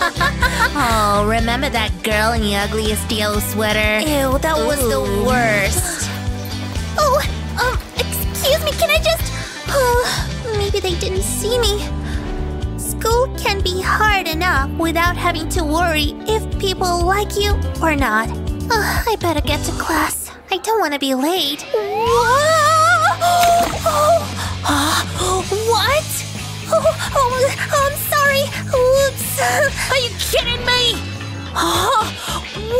oh, remember that girl in the ugliest yellow sweater? Ew, that was the worst. Oh, um, excuse me, can I just. Oh, maybe they didn't see me. School can be hard enough without having to worry if people like you or not. Ugh, I better get to class. I don't want to be late. Whoa! what? Oh, oh, I'm sorry. Oops. Are you kidding me? Oh,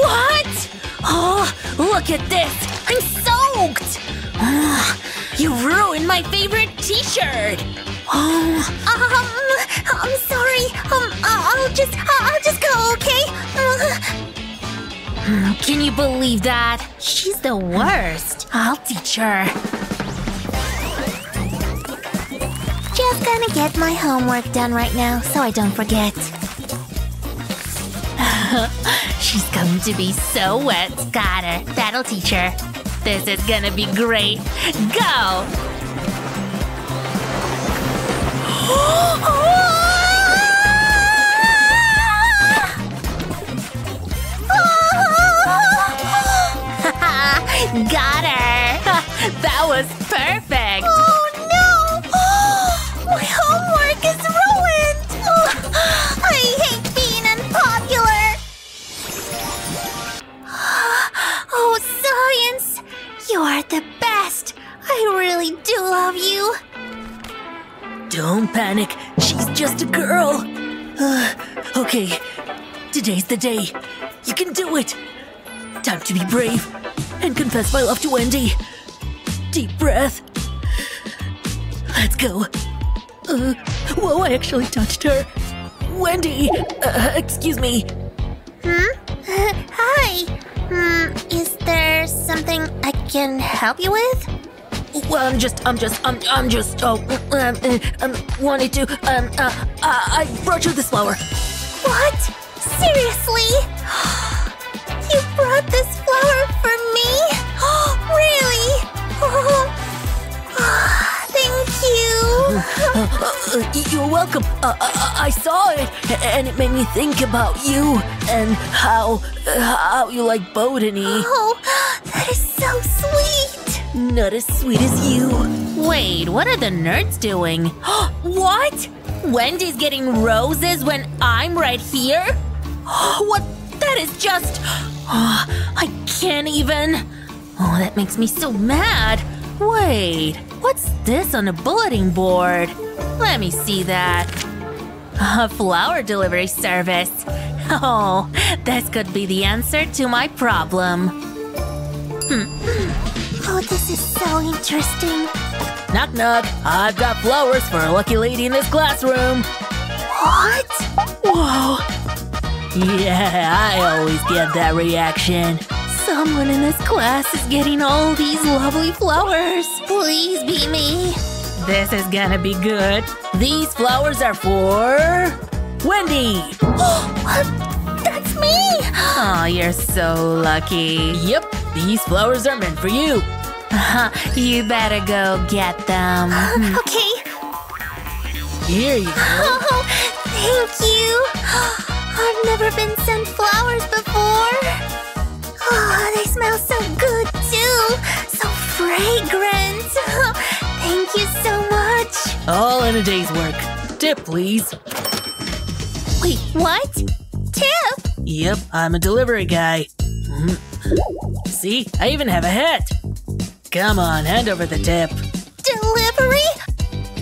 what? Oh, look at this. I'm soaked. Ah, you ruined my favorite t-shirt. Oh, Um, I'm sorry. Um, I'll just, I'll just go, okay? Uh, can you believe that? She's the worst. I'll teach her. I'm just gonna get my homework done right now so I don't forget. She's going to be so wet. Got her. That'll teach her. This is gonna be great. Go! Got her! that was perfect! You are the best! I really do love you! Don't panic. She's just a girl. Uh, okay, today's the day. You can do it. Time to be brave and confess my love to Wendy. Deep breath. Let's go. Uh, whoa, I actually touched her. Wendy! Uh, excuse me. Hmm? Hi! Hmm, is there something I can help you with? Well, I'm just, I'm just, I'm, I'm just, oh, um, uh, um, wanted to, um, uh, I, I brought you this flower. What? Seriously? You brought this flower for me? You're welcome. Uh, uh, I saw it, and it made me think about you and how uh, how you like botany. Oh, that is so sweet. Not as sweet as you. Wait, what are the nerds doing? what? Wendy's getting roses when I'm right here? what? That is just. I can't even. Oh, that makes me so mad. Wait, what's this on a bulletin board? Let me see that. A flower delivery service. Oh, this could be the answer to my problem. Hmm. Oh, this is so interesting. Knock knock. I've got flowers for a lucky lady in this classroom. What? Whoa. Yeah, I always get that reaction. Someone in this class is getting all these lovely flowers. Please be me. This is gonna be good. These flowers are for Wendy. That's me. Oh, you're so lucky. Yep, these flowers are meant for you. Uh-huh, you better go get them. Okay. Here you go. Oh, thank you. I've never been sent flowers before. Oh, they smell so good too. So fragrant. Thank you so much. All in a day's work. Tip, please. Wait, what? Tip? Yep, I'm a delivery guy. Mhm. See, I even have a hat. Come on, hand over the tip. Delivery?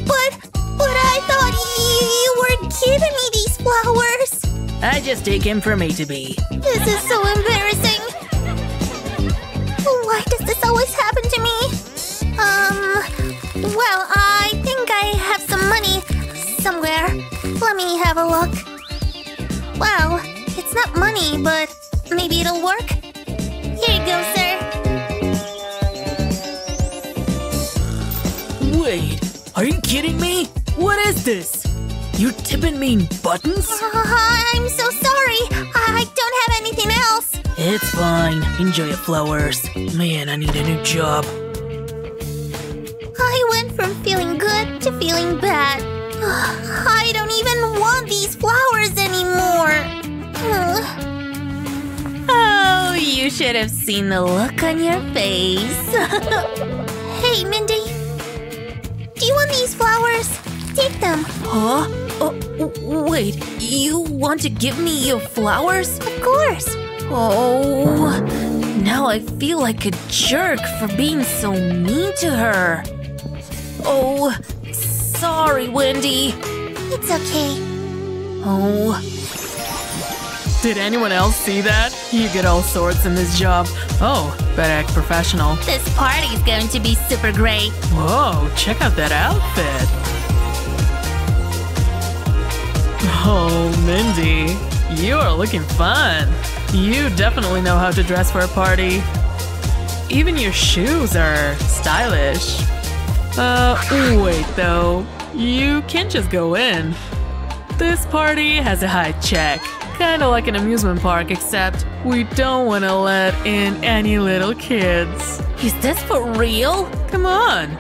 But, but I thought you, you were giving me these flowers. I just take him from A to B. This is so embarrassing. Why does this always happen to me? Um, well, I think I have some money somewhere. Let me have a look. Well, it's not money, but maybe it'll work. Here you go, sir. Wait, are you kidding me? What is this? You're tipping me in buttons? Uh, I'm so sorry. I don't have anything else. It's fine. Enjoy your flowers. Man, I need a new job. I went from feeling good to feeling bad. I don't even want these flowers anymore. oh, you should have seen the look on your face. hey, Mindy. Do you want these flowers? Take them. Huh? Oh, wait. You want to give me your flowers? Of course. Oh, now I feel like a jerk for being so mean to her. Oh, sorry, Wendy. It's okay. Oh. Did anyone else see that? You get all sorts in this job. Oh, better act professional. This party's going to be super great. Whoa, check out that outfit. Oh, Mindy, you are looking fun. You definitely know how to dress for a party. Even your shoes are stylish. Uh, wait though. You can't just go in. This party has a high check. Kinda like an amusement park, except we don't want to let in any little kids. Is this for real? Come on.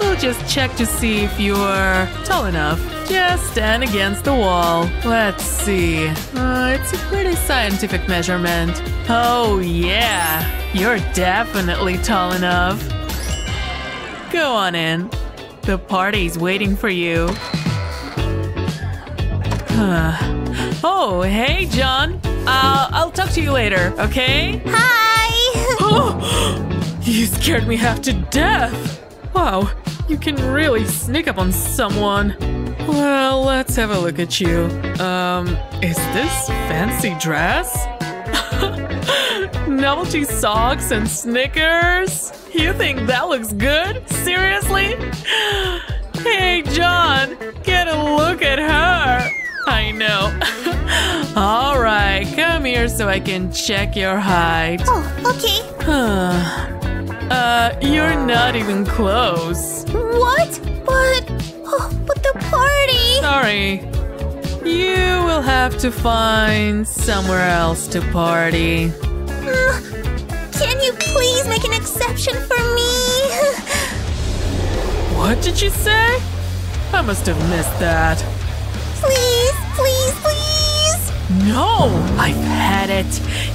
We'll just check to see if you're tall enough. Just stand against the wall. Let's see. Uh, it's a pretty scientific measurement. Oh, yeah. You're definitely tall enough. Go on in. The party's waiting for you. oh, hey, John. Uh, I'll talk to you later, okay? Hi! oh, you scared me half to death. Wow, you can really sneak up on someone. Well, let's have a look at you. Um, is this fancy dress? Novelty socks and Snickers? You think that looks good? Seriously? Hey, John, get a look at her. I know. All right, come here so I can check your height. Oh, okay. uh, you're not even close. What? But, oh, party. Sorry. You will have to find somewhere else to party. Uh, can you please make an exception for me? what did you say? I must have missed that. Please, please, please! No! I've had it.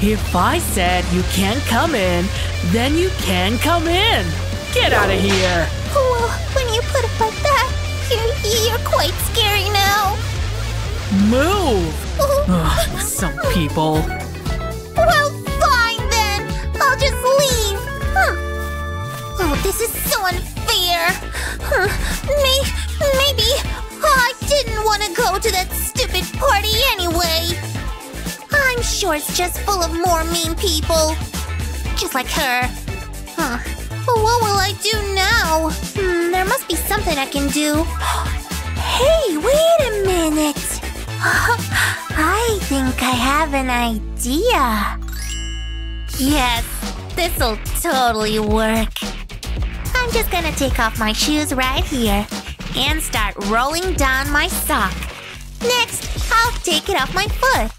If I said you can't come in, then you can come in. Get out of here. Well, when you put it like that, you're, quite scary now. Move! Oh. Ugh, some people. Well, fine then. I'll just leave. Huh. Oh, this is so unfair. Huh. May maybe I didn't want to go to that stupid party anyway. I'm sure it's just full of more mean people. Just like her. Huh. What will I do now? Hmm, there must be something I can do. hey, wait a minute. I think I have an idea. Yes, this'll totally work. I'm just gonna take off my shoes right here and start rolling down my sock. Next, I'll take it off my foot.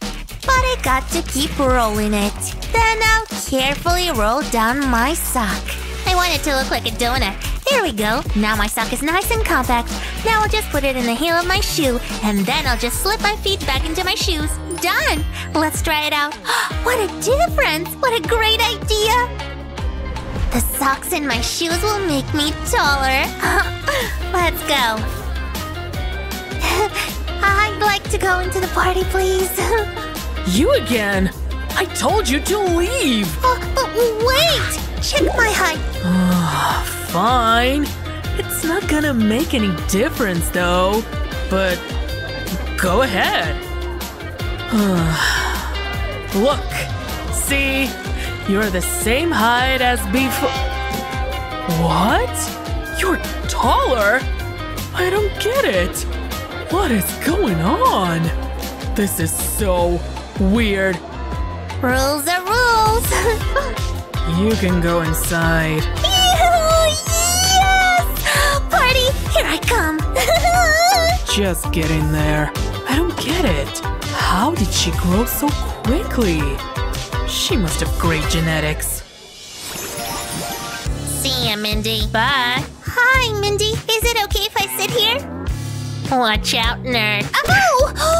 But I got to keep rolling it. Then I'll carefully roll down my sock. I want it to look like a donut. There we go. Now my sock is nice and compact. Now I'll just put it in the heel of my shoe, and then I'll just slip my feet back into my shoes. Done! Let's try it out. what a difference! What a great idea! The socks in my shoes will make me taller. Let's go. I'd like to go into the party, please. you again? I told you to leave! Oh, but wait! Check my height. Ah, fine. It's not gonna make any difference, though. But go ahead. Look. See? You're the same height as before. What? You're taller? I don't get it. What is going on? This is so weird. Rules are rules. you can go inside. Here I come. Just get in there. I don't get it. How did she grow so quickly? She must have great genetics. See ya, Mindy. Bye. Hi, Mindy. Is it okay if I sit here? Watch out, nerd. Oh!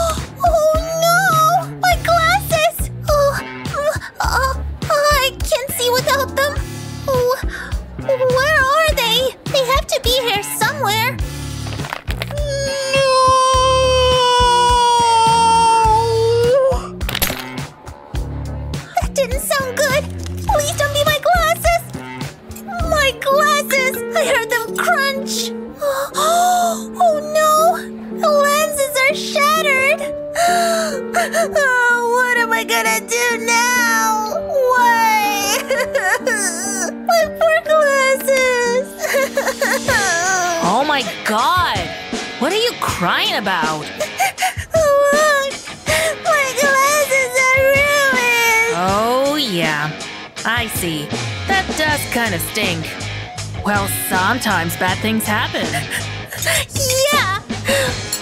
I heard them crunch! Oh no! The lenses are shattered! Oh, what am I gonna do now? Why? my poor glasses! oh my god! What are you crying about? Oh, look! My glasses are ruined! Oh yeah, I see. That does kind of stink. Well, sometimes bad things happen. Yeah,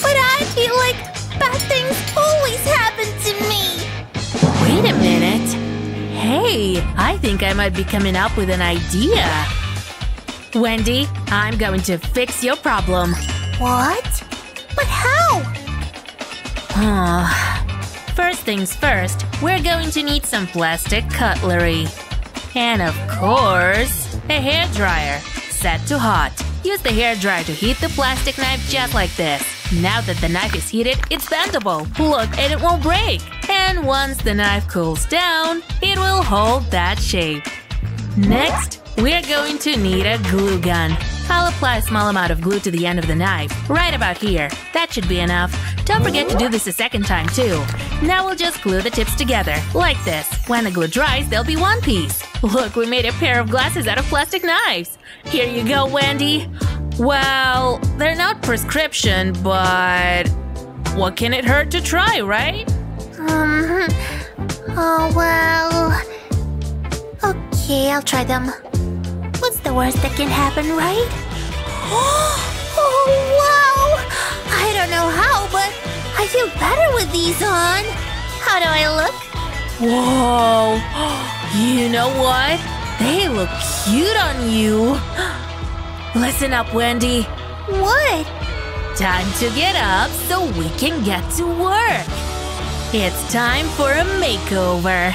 but I feel like bad things always happen to me. Wait a minute. Hey, I think I might be coming up with an idea. Wendy, I'm going to fix your problem. What? But how? First things first, we're going to need some plastic cutlery. And of course, a hair dryer. Set to hot. Use the hair dryer to heat the plastic knife just like this. Now that the knife is heated, it's bendable. Look, and it won't break. And once the knife cools down, it will hold that shape. Next, we're going to need a glue gun. I'll apply a small amount of glue to the end of the knife, right about here. That should be enough. Don't forget to do this a second time too. Now we'll just glue the tips together, like this. When the glue dries, they'll be one piece. Look, we made a pair of glasses out of plastic knives. Here you go, Wendy. Well, they're not prescription, but what can it hurt to try, right? Um. Oh well. Okay, I'll try them. What's the worst that can happen, right? Oh wow! I don't know how, but I feel better with these on. How do I look? Whoa! You know what? They look cute on you. Listen up, Wendy. What? Time to get up so we can get to work. It's time for a makeover.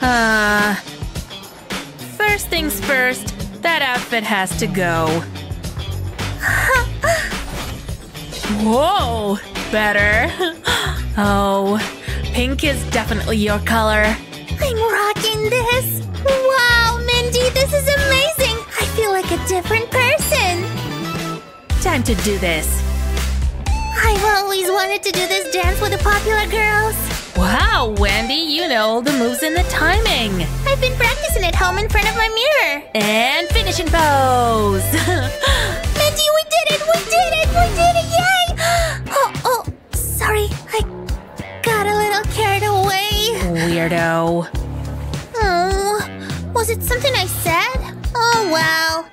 Uh. First things first, that outfit has to go. Whoa! Better. Oh, pink is definitely your color. I'm rocking this. Wow, Mindy, this is amazing. I feel like a different person. Time to do this. I've always wanted to do this dance with the popular girls. Wow, Wendy, you know all the moves and the timing. I've been practicing at home in front of my mirror. And finishing pose. it something I said? Oh, well.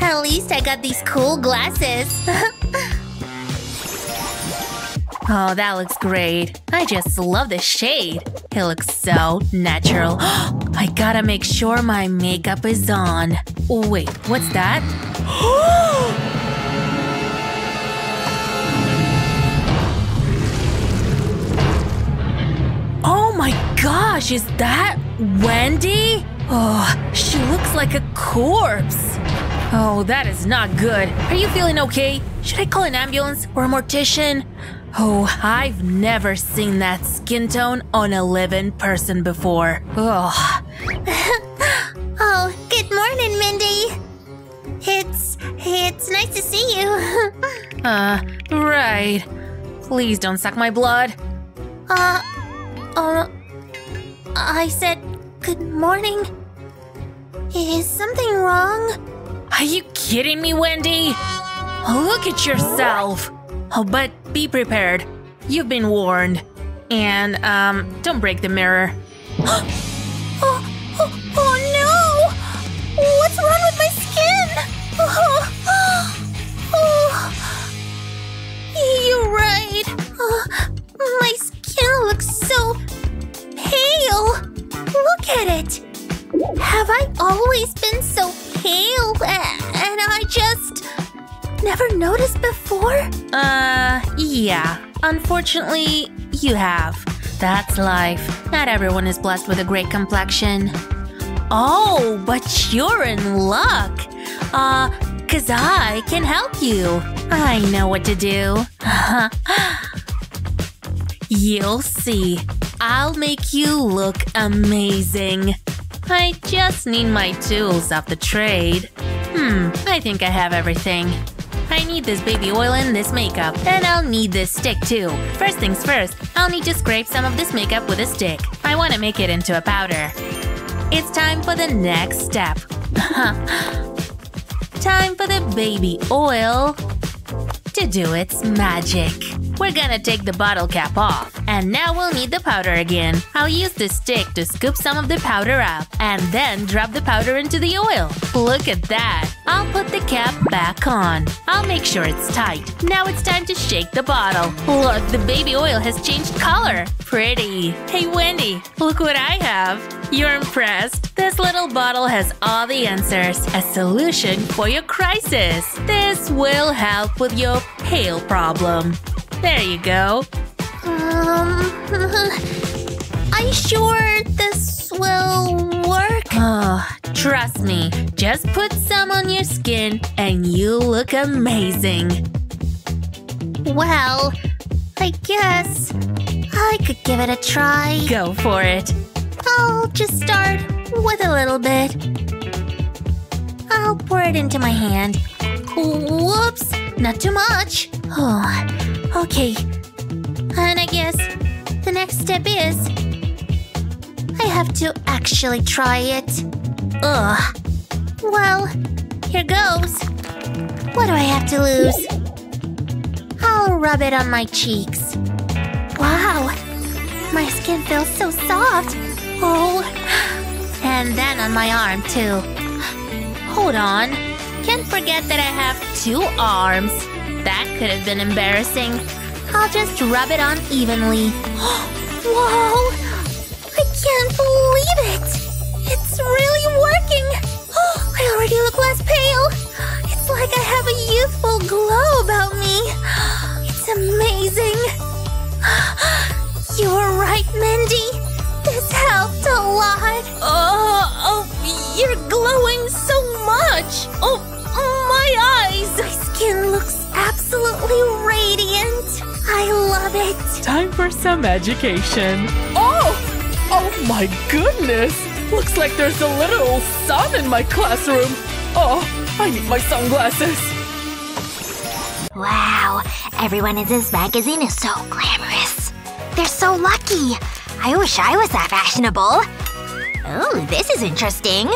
At least I got these cool glasses. Oh, that looks great. I just love the shade. It looks so natural. I gotta make sure my makeup is on. Wait, what's that? oh my gosh, is that Wendy? Oh, she looks like a corpse. Oh, that is not good. Are you feeling okay? Should I call an ambulance or a mortician? Oh, I've never seen that skin tone on a living person before. Ugh. oh, good morning, Mindy. It's it's nice to see you. Uh, right. Please don't suck my blood. uh, uh, I said good morning. Is something wrong? Are you kidding me, Wendy? Look at yourself. Oh, but be prepared. You've been warned. And, um, don't break the mirror. Oh, oh, oh no! What's wrong with my skin? Oh, oh, you're right. Oh, my skin looks so pale. Look at it. Have I always been so pale and I just never noticed before? Uh, yeah. Unfortunately, you have. That's life. Not everyone is blessed with a great complexion. Oh, but you're in luck. Uh, cause I can help you. I know what to do. You'll see. I'll make you look amazing. I just need my tools of the trade. Hmm, I think I have everything. I need this baby oil and this makeup. And I'll need this stick too. First things first, I'll need to scrape some of this makeup with a stick. I want to make it into a powder. It's time for the next step. time for the baby oil to do its magic. We're gonna take the bottle cap off. And now we'll need the powder again. I'll use the stick to scoop some of the powder up, and then drop the powder into the oil. Look at that! I'll put the cap back on. I'll make sure it's tight. Now it's time to shake the bottle. Look, the baby oil has changed color. Pretty. Hey Wendy, look what I have. You're impressed? This little bottle has all the answers. A solution for your crisis. This will help with your pale problem. There you go. Um, are you sure this will work? Oh, trust me. Just put some on your skin and you look amazing. Well, I guess I could give it a try. Go for it. I'll just start with a little bit. I'll pour it into my hand. Whoops, not too much. Oh, okay. And I guess the next step is I have to actually try it. Ugh. Well, here goes. What do I have to lose? I'll rub it on my cheeks. Wow, my skin feels so soft. Oh, and then on my arm too. Hold on. Can't forget that I have two arms. That could have been embarrassing. I'll just rub it on evenly. Whoa! I can't believe it! It's really working! I already look less pale! It's like I have a youthful glow about me! It's amazing! You're right, Mindy! This helped a lot! Oh, Time for some education. Oh! Oh my goodness! Looks like there's a little sun in my classroom. Oh, I need my sunglasses. Wow, everyone in this magazine is so glamorous. They're so lucky. I wish I was that fashionable. Oh, this is interesting.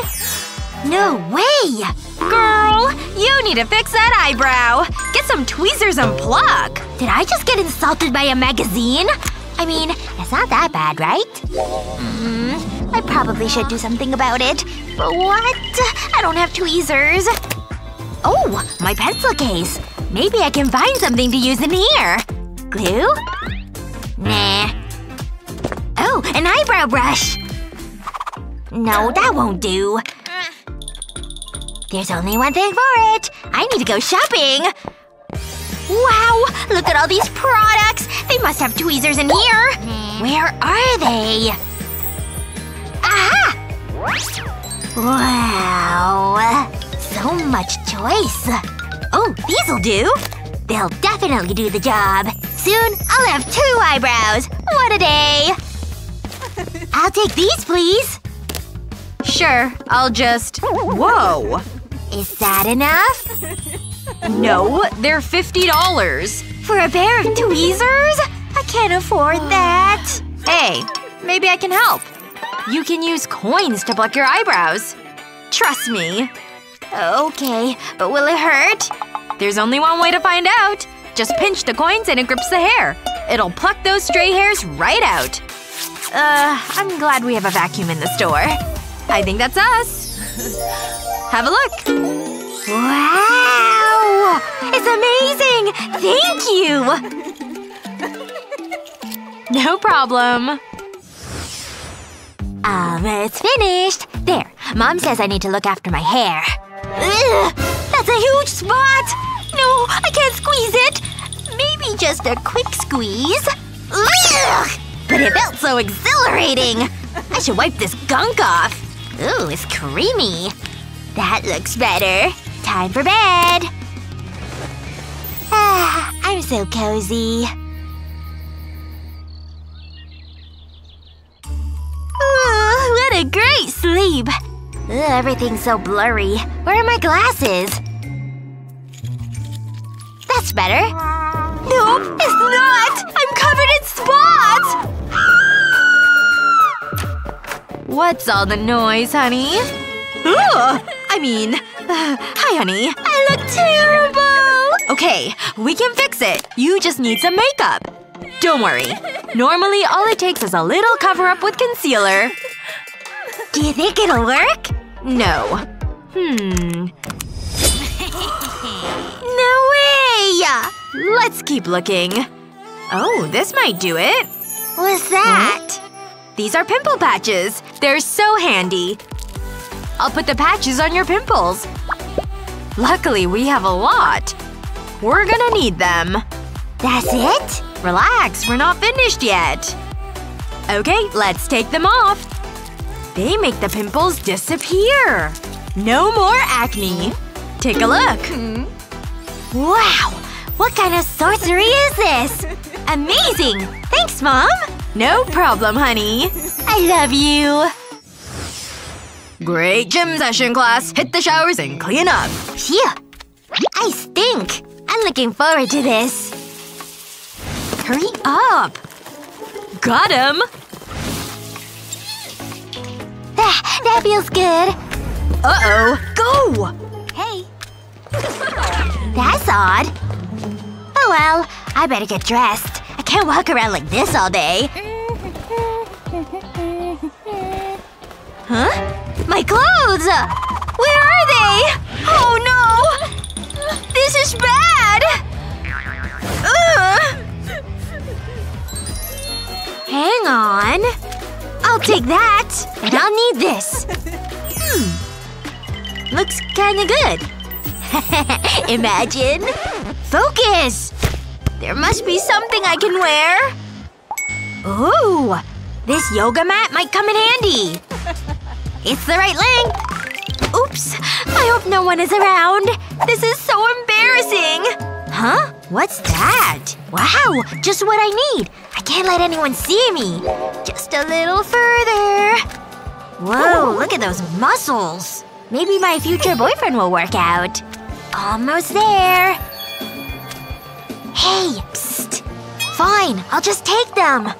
No way! Girl, you need to fix that eyebrow. Get some tweezers and pluck. Did I just get insulted by a magazine? I mean, it's not that bad, right? Hmm, I probably should do something about it. But what? I don't have tweezers. Oh, my pencil case. Maybe I can find something to use in here. Glue? Nah. Oh, an eyebrow brush. No, that won't do. There's only one thing for it. I need to go shopping. Wow! Look at all these products! They must have tweezers in here! Where are they? Aha! Wow. So much choice. Oh, these'll do. They'll definitely do the job. Soon, I'll have two eyebrows. What a day! I'll take these, please. Sure, I'll just… Whoa! Is that enough? No, they're $50. For a pair of tweezers? I can't afford that. Hey, maybe I can help. You can use coins to pluck your eyebrows. Trust me. Okay, but will it hurt? There's only one way to find out. Just pinch the coins and it grips the hair. It'll pluck those stray hairs right out. Uh, I'm glad we have a vacuum in the store. I think that's us. Have a look. Wow! It's amazing! Thank you! No problem. Um, it's finished. There. Mom says I need to look after my hair. Ugh! That's a huge spot! No, I can't squeeze it! Maybe just a quick squeeze. Ugh! But it felt so exhilarating! I should wipe this gunk off. Ooh, it's creamy. That looks better. Time for bed. Ah, I'm so cozy. Ooh, what a great sleep! Ugh, everything's so blurry. Where are my glasses? That's better. Nope, it's not! I'm covered in spots! What's all the noise, honey? Ugh! I mean… hi, honey. I look terrible! Okay, we can fix it. You just need some makeup. Don't worry. Normally, all it takes is a little cover-up with concealer. Do you think it'll work? No. Hmm. No way! Let's keep looking. Oh, this might do it. What's that? These are pimple patches. They're so handy. I'll put the patches on your pimples. Luckily, we have a lot. We're gonna need them. That's it? Relax, we're not finished yet. Okay, let's take them off. They make the pimples disappear. No more acne. Take a look. Wow! What kind of sorcery is this? Amazing! Thanks, Mom! No problem, honey. I love you! Great gym session, class. Hit the showers and clean up. Phew! I stink! I'm looking forward to this. Hurry up. Got him. That, that feels good. Uh-oh. Go! Hey. That's odd. Oh well, I better get dressed. I can't walk around like this all day. Huh? My clothes! Where are they? Oh no! This is bad! Ugh. Hang on. I'll take that. And I'll need this. Hmm. Looks kinda good. Imagine. Focus! There must be something I can wear. Ooh! This yoga mat might come in handy. It's the right length. Oops. I hope no one is around. This is so embarrassing. Huh? What's that? Wow! Just what I need. I can't let anyone see me. Just a little further. Whoa, look at those muscles. Maybe my future boyfriend will work out. Almost there. Hey, psst. Fine, I'll just take them.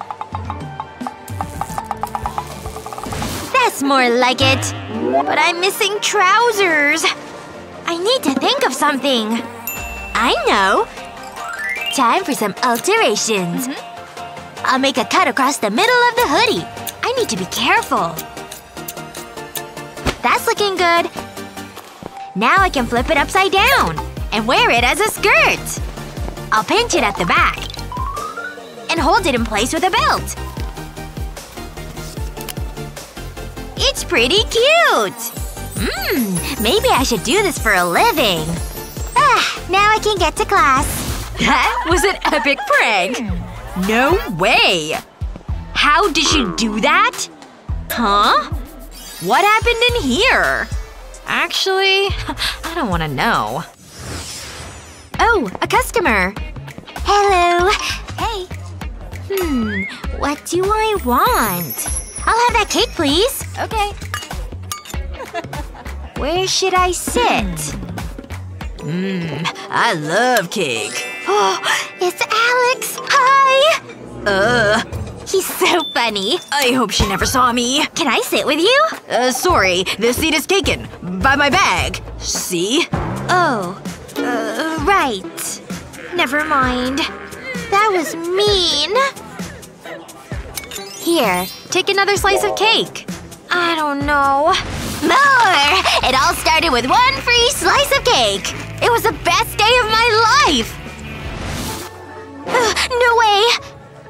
That's more like it. But I'm missing trousers. I need to think of something. I know. Time for some alterations. Mm-hmm. I'll make a cut across the middle of the hoodie. I need to be careful. That's looking good. Now I can flip it upside down. And wear it as a skirt. I'll pinch it at the back. And hold it in place with a belt. It's pretty cute! Mmm, maybe I should do this for a living. Ah, now I can get to class. That was an epic prank. No way. How did she do that? Huh? What happened in here? Actually, I don't want to know. Oh, a customer. Hello. Hey. Hmm, what do I want? I'll have that cake, please. Okay. Where should I sit? Mmm, I love cake. Oh, it's Alex! Hi! Uh, He's so funny. I hope she never saw me. Can I sit with you? Uh, sorry. This seat is taken. By my bag. See? Oh. Uh, right. Never mind. That was mean. Here, take another slice of cake. I don't know. More! It all started with one free slice of cake. It was the best day of my life. Ugh, no way!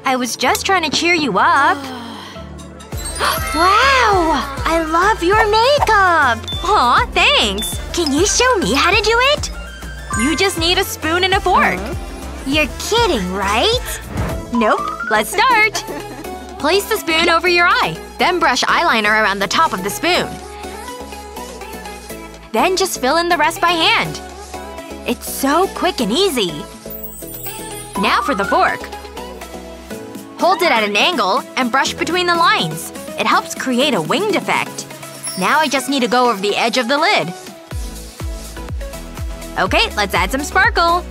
I was just trying to cheer you up. Wow! I love your makeup! Aw, thanks. Can you show me how to do it? You just need a spoon and a fork. You're kidding, right? Nope. Let's start. Place the spoon over your eye. Then brush eyeliner around the top of the spoon. Then just fill in the rest by hand. It's so quick and easy. Now for the fork. Hold it at an angle and brush between the lines. It helps create a winged effect. Now I just need to go over the edge of the lid. Okay, let's add some sparkle.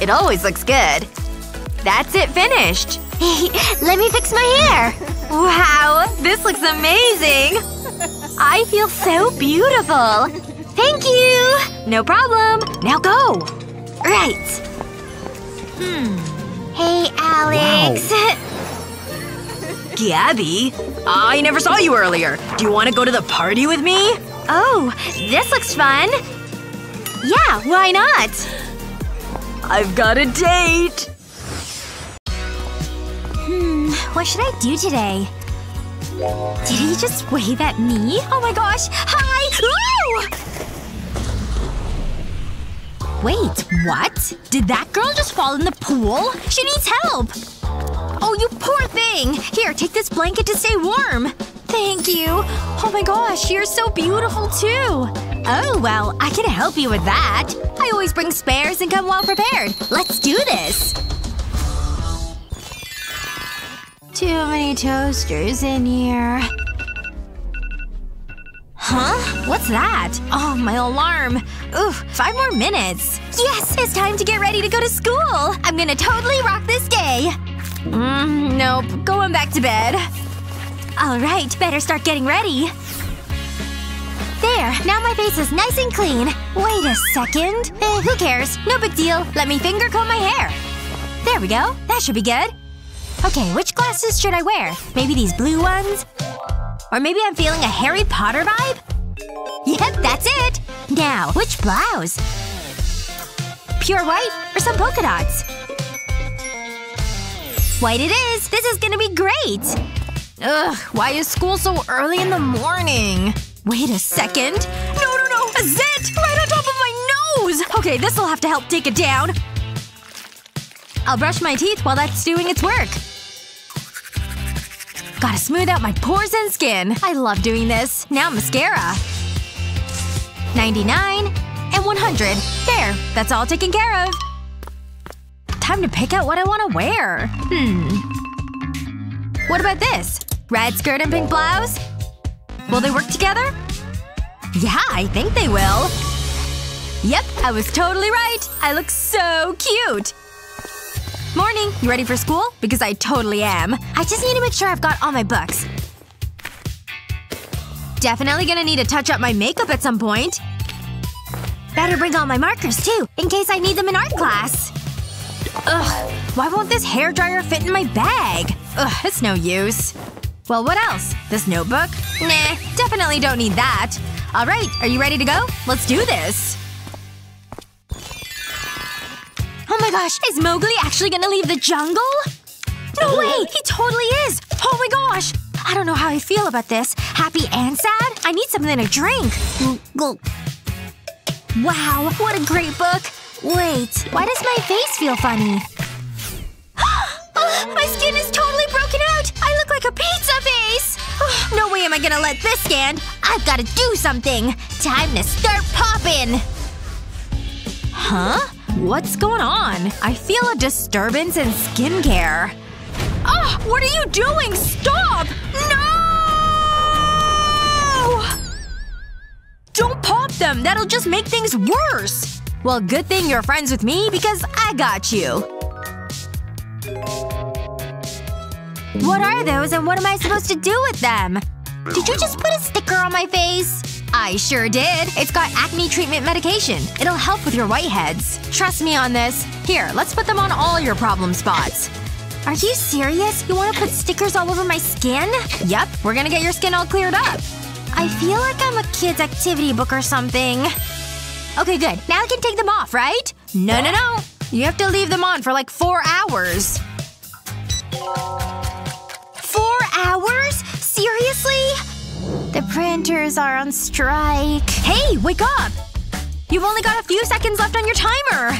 It always looks good. That's it finished. Let me fix my hair. Wow, this looks amazing! I feel so beautiful. Thank you. No problem. Now go. Right. Hmm. Hey, Alex. Wow. Gabby? I never saw you earlier. Do you want to go to the party with me? Oh, this looks fun. Yeah, why not? I've got a date! What should I do today? Did he just wave at me? Oh my gosh! Hi! Ooh! Wait, what? Did that girl just fall in the pool? She needs help! Oh, you poor thing! Here, take this blanket to stay warm. Thank you. Oh my gosh, you're so beautiful too. Oh, well, I can help you with that. I always bring spares and come well prepared. Let's do this! Too many toasters in here. Huh? What's that? Oh, my alarm. Oof, five more minutes. Yes! It's time to get ready to go to school! I'm gonna totally rock this day! Mm, nope. Going back to bed. Alright, better start getting ready. There, now my face is nice and clean. Wait a second. Eh, who cares? No big deal. Let me finger comb my hair. There we go. That should be good. Okay, which glasses should I wear? Maybe these blue ones? Or maybe I'm feeling a Harry Potter vibe? Yep, that's it! Now, which blouse? Pure white or some polka dots? White it is! This is gonna be great! Ugh, why is school so early in the morning? Wait a second. No, no, no! A zit! Right on top of my nose! Okay, this'll have to help take it down. I'll brush my teeth while that's doing its work. Gotta smooth out my pores and skin. I love doing this. Now mascara. 99 and 100. There. That's all taken care of. Time to pick out what I want to wear. Hmm. What about this? Red skirt and pink blouse? Will they work together? Yeah, I think they will. Yep, I was totally right. I look so cute. Morning. You ready for school? Because I totally am. I just need to make sure I've got all my books. Definitely gonna need to touch up my makeup at some point. Better bring all my markers, too, in case I need them in art class. Ugh. Why won't this hairdryer fit in my bag? Ugh, it's no use. Well, what else? This notebook? Nah, definitely don't need that. Alright, are you ready to go? Let's do this. Oh my gosh, is Mowgli actually gonna leave the jungle? No way! He totally is! Oh my gosh! I don't know how I feel about this. Happy and sad? I need something to drink. Wow, what a great book! Wait, why does my face feel funny? oh, my skin is totally broken out! I look like a pizza face! Oh, no way am I gonna let this stand! I've gotta do something! Time to start popping! Huh? What's going on? I feel a disturbance in skincare. Ah! What are you doing? Stop! No! Don't pop them! That'll just make things worse! Well, good thing you're friends with me because I got you. What are those and what am I supposed to do with them? Did you just put a sticker on my face? I sure did. It's got acne treatment medication. It'll help with your whiteheads. Trust me on this. Here, let's put them on all your problem spots. Are you serious? You want to put stickers all over my skin? Yep, we're gonna get your skin all cleared up. I feel like I'm a kid's activity book or something. Okay, good. Now I can take them off, right? No, no, no. You have to leave them on for like four hours. Four hours? Seriously? The printers are on strike. Hey, wake up! You've only got a few seconds left on your timer!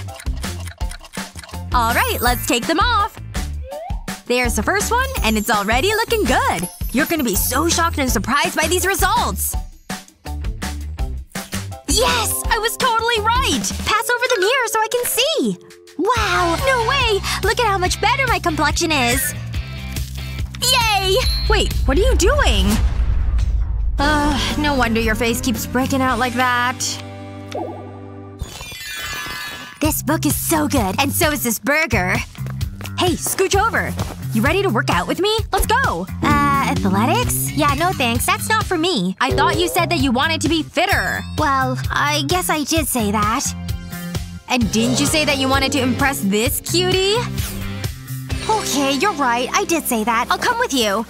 Alright, let's take them off. There's the first one, and it's already looking good. You're gonna be so shocked and surprised by these results. Yes! I was totally right! Pass over the mirror so I can see! Wow! No way! Look at how much better my complexion is! Yay! Wait, what are you doing? Ugh, no wonder your face keeps breaking out like that. This book is so good. And so is this burger. Hey, scooch over. You ready to work out with me? Let's go! Uh, athletics? Yeah, no thanks. That's not for me. I thought you said that you wanted to be fitter. Well, I guess I did say that. And didn't you say that you wanted to impress this cutie? Okay, you're right. I did say that. I'll come with you.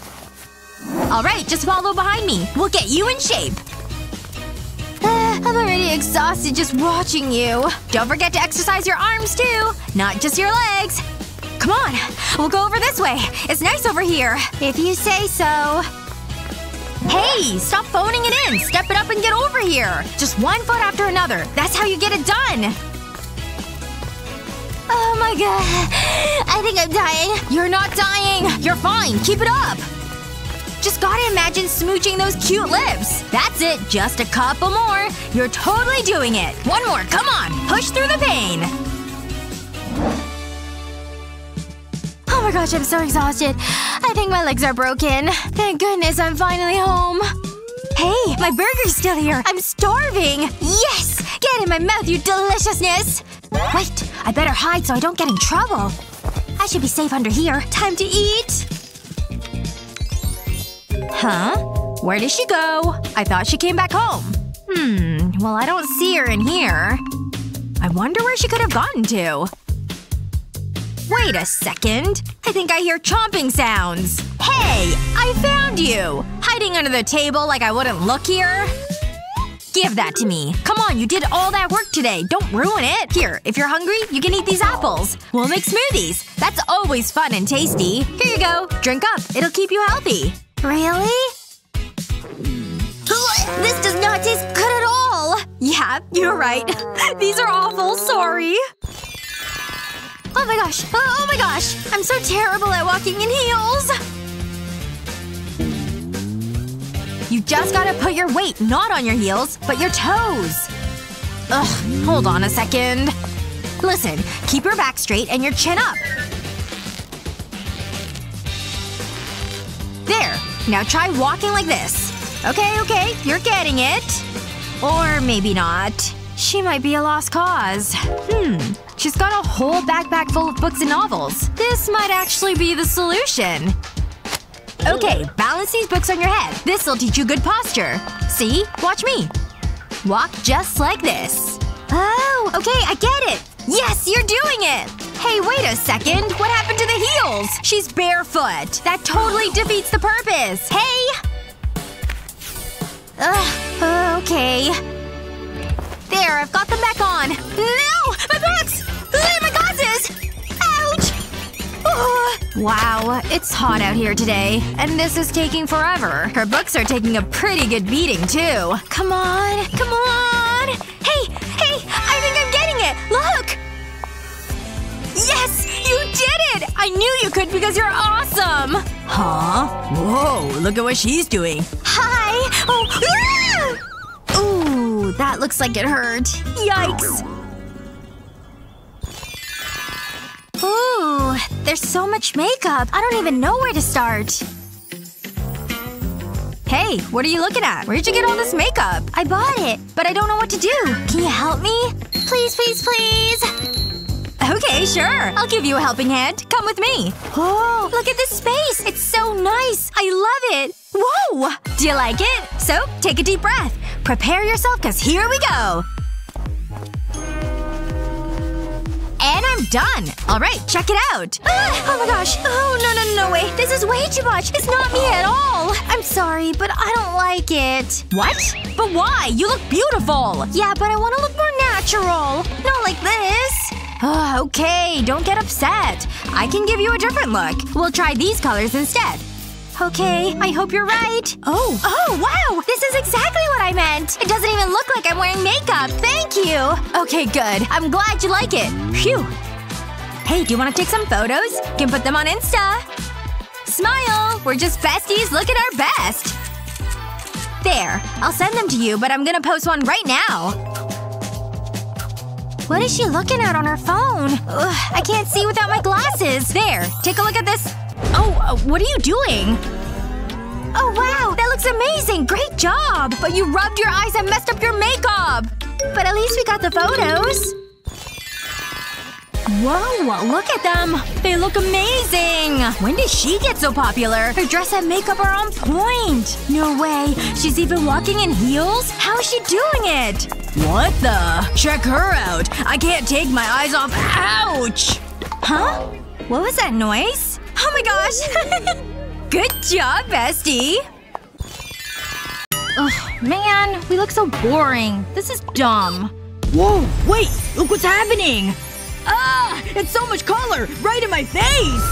Alright, just follow behind me. We'll get you in shape. Uh, I'm already exhausted just watching you. Don't forget to exercise your arms, too. Not just your legs. Come on. We'll go over this way. It's nice over here. If you say so. Hey! Stop phoning it in! Step it up and get over here! Just one foot after another. That's how you get it done! Oh my god. I think I'm dying. You're not dying! You're fine! Keep it up! Just gotta imagine smooching those cute lips. That's it. Just a couple more. You're totally doing it. One more. Come on. Push through the pain. Oh my gosh, I'm so exhausted. I think my legs are broken. Thank goodness I'm finally home. Hey, my burger's still here. I'm starving. Yes! Get in my mouth, you deliciousness! Wait. I better hide so I don't get in trouble. I should be safe under here. Time to eat. Huh? Where did she go? I thought she came back home. Hmm. Well, I don't see her in here. I wonder where she could have gotten to. Wait a second. I think I hear chomping sounds. Hey! I found you! Hiding under the table like I wouldn't look here? Give that to me. Come on, you did all that work today. Don't ruin it. Here, if you're hungry, you can eat these apples. We'll make smoothies. That's always fun and tasty. Here you go. Drink up. It'll keep you healthy. Really? Oh, this does not taste good at all! Yeah, you're right. These are awful. Sorry. Oh my gosh. Oh, oh my gosh. I'm so terrible at walking in heels. You just gotta put your weight not on your heels, but your toes. Ugh, hold on a second. Listen, keep your back straight and your chin up. There. Now try walking like this. Okay, okay, you're getting it. Or maybe not. She might be a lost cause. Hmm. She's got a whole backpack full of books and novels. This might actually be the solution. Okay, balance these books on your head. This'll teach you good posture. See? Watch me. Walk just like this. Oh, okay, I get it. Yes, you're doing it! Hey, wait a second. What happened to the heels? She's barefoot. That totally defeats the purpose. Hey! Ugh. Uh, okay. There, I've got them back on. No! My books! Ugh, my glasses! Ouch! Wow, it's hot out here today. And this is taking forever. Her books are taking a pretty good beating, too. Come on. Come on! Hey! Hey! I think I'm getting it! Look! Yes! You did it! I knew you could because you're awesome! Huh? Whoa, look at what she's doing. Hi! Oh, ah! Ooh, that looks like it hurt. Yikes. Ooh, there's so much makeup. I don't even know where to start. Hey, what are you looking at? Where'd you get all this makeup? I bought it. But I don't know what to do. Can you help me? Please, please, please. Okay, sure. I'll give you a helping hand. Come with me. Oh, look at this space. It's so nice. I love it. Whoa! Do you like it? So, take a deep breath. Prepare yourself cause here we go. And I'm done. Alright, check it out. Ah, oh my gosh. Oh, no, no, no, no, wait. This is way too much. It's not me at all. I'm sorry, but I don't like it. What? But why? You look beautiful. Yeah, but I want to look more natural. Not like this. Oh, okay, don't get upset. I can give you a different look. We'll try these colors instead. Okay, I hope you're right. Oh. Oh, wow! This is exactly what I meant! It doesn't even look like I'm wearing makeup. Thank you! Okay, good. I'm glad you like it. Phew. Hey, do you want to take some photos? You can put them on Insta. Smile! We're just besties Look at our best. There. I'll send them to you, but I'm gonna post one right now. What is she looking at on her phone? Ugh, I can't see without my glasses. There. Take a look at this. Oh, uh, what are you doing? Oh wow, that looks amazing! Great job! But you rubbed your eyes and messed up your makeup! But at least we got the photos. Whoa, look at them! They look amazing! When did she get so popular? Her dress and makeup are on point! No way! She's even walking in heels? How is she doing it? What the? Check her out! I can't take my eyes off- Ouch! Huh? What was that noise? Oh my gosh! Good job, bestie! Ugh, man. We look so boring. This is dumb. Whoa, wait! Look what's happening! Ah! It's so much color! Right in my face!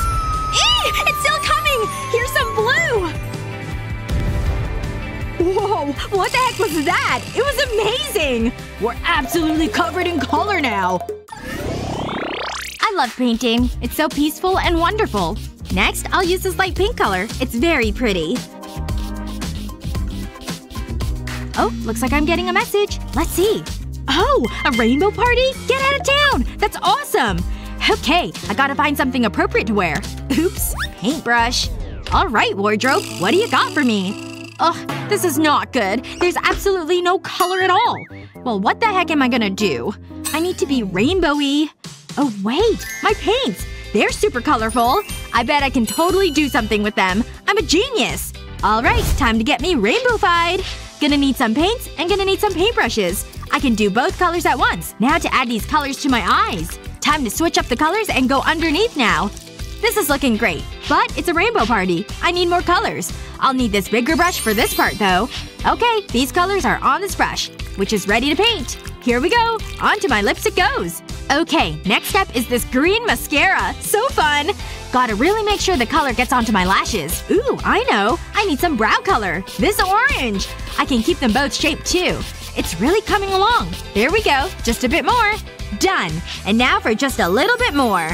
Eee! It's still coming! Here's some blue! Whoa! What the heck was that? It was amazing! We're absolutely covered in color now! I love painting. It's so peaceful and wonderful. Next, I'll use this light pink color. It's very pretty. Oh, looks like I'm getting a message. Let's see. Oh! A rainbow party? Get out of town! That's awesome! Okay, I gotta find something appropriate to wear. Oops. Paintbrush. Alright, wardrobe. What do you got for me? Ugh, this is not good. There's absolutely no color at all. Well, what the heck am I gonna do? I need to be rainbowy. Oh wait! My paints! They're super colorful. I bet I can totally do something with them. I'm a genius! Alright, time to get me rainbow-fied. Gonna need some paints and gonna need some paintbrushes. I can do both colors at once. Now to add these colors to my eyes. Time to switch up the colors and go underneath now. This is looking great. But it's a rainbow party. I need more colors. I'll need this bigger brush for this part, though. Okay, these colors are on this brush. Which is ready to paint. Here we go. Onto my lips it goes. Okay, next step is this green mascara. So fun! Gotta really make sure the color gets onto my lashes. Ooh, I know. I need some brow color. This orange! I can keep them both shaped, too. It's really coming along. There we go. Just a bit more. Done. And now for just a little bit more.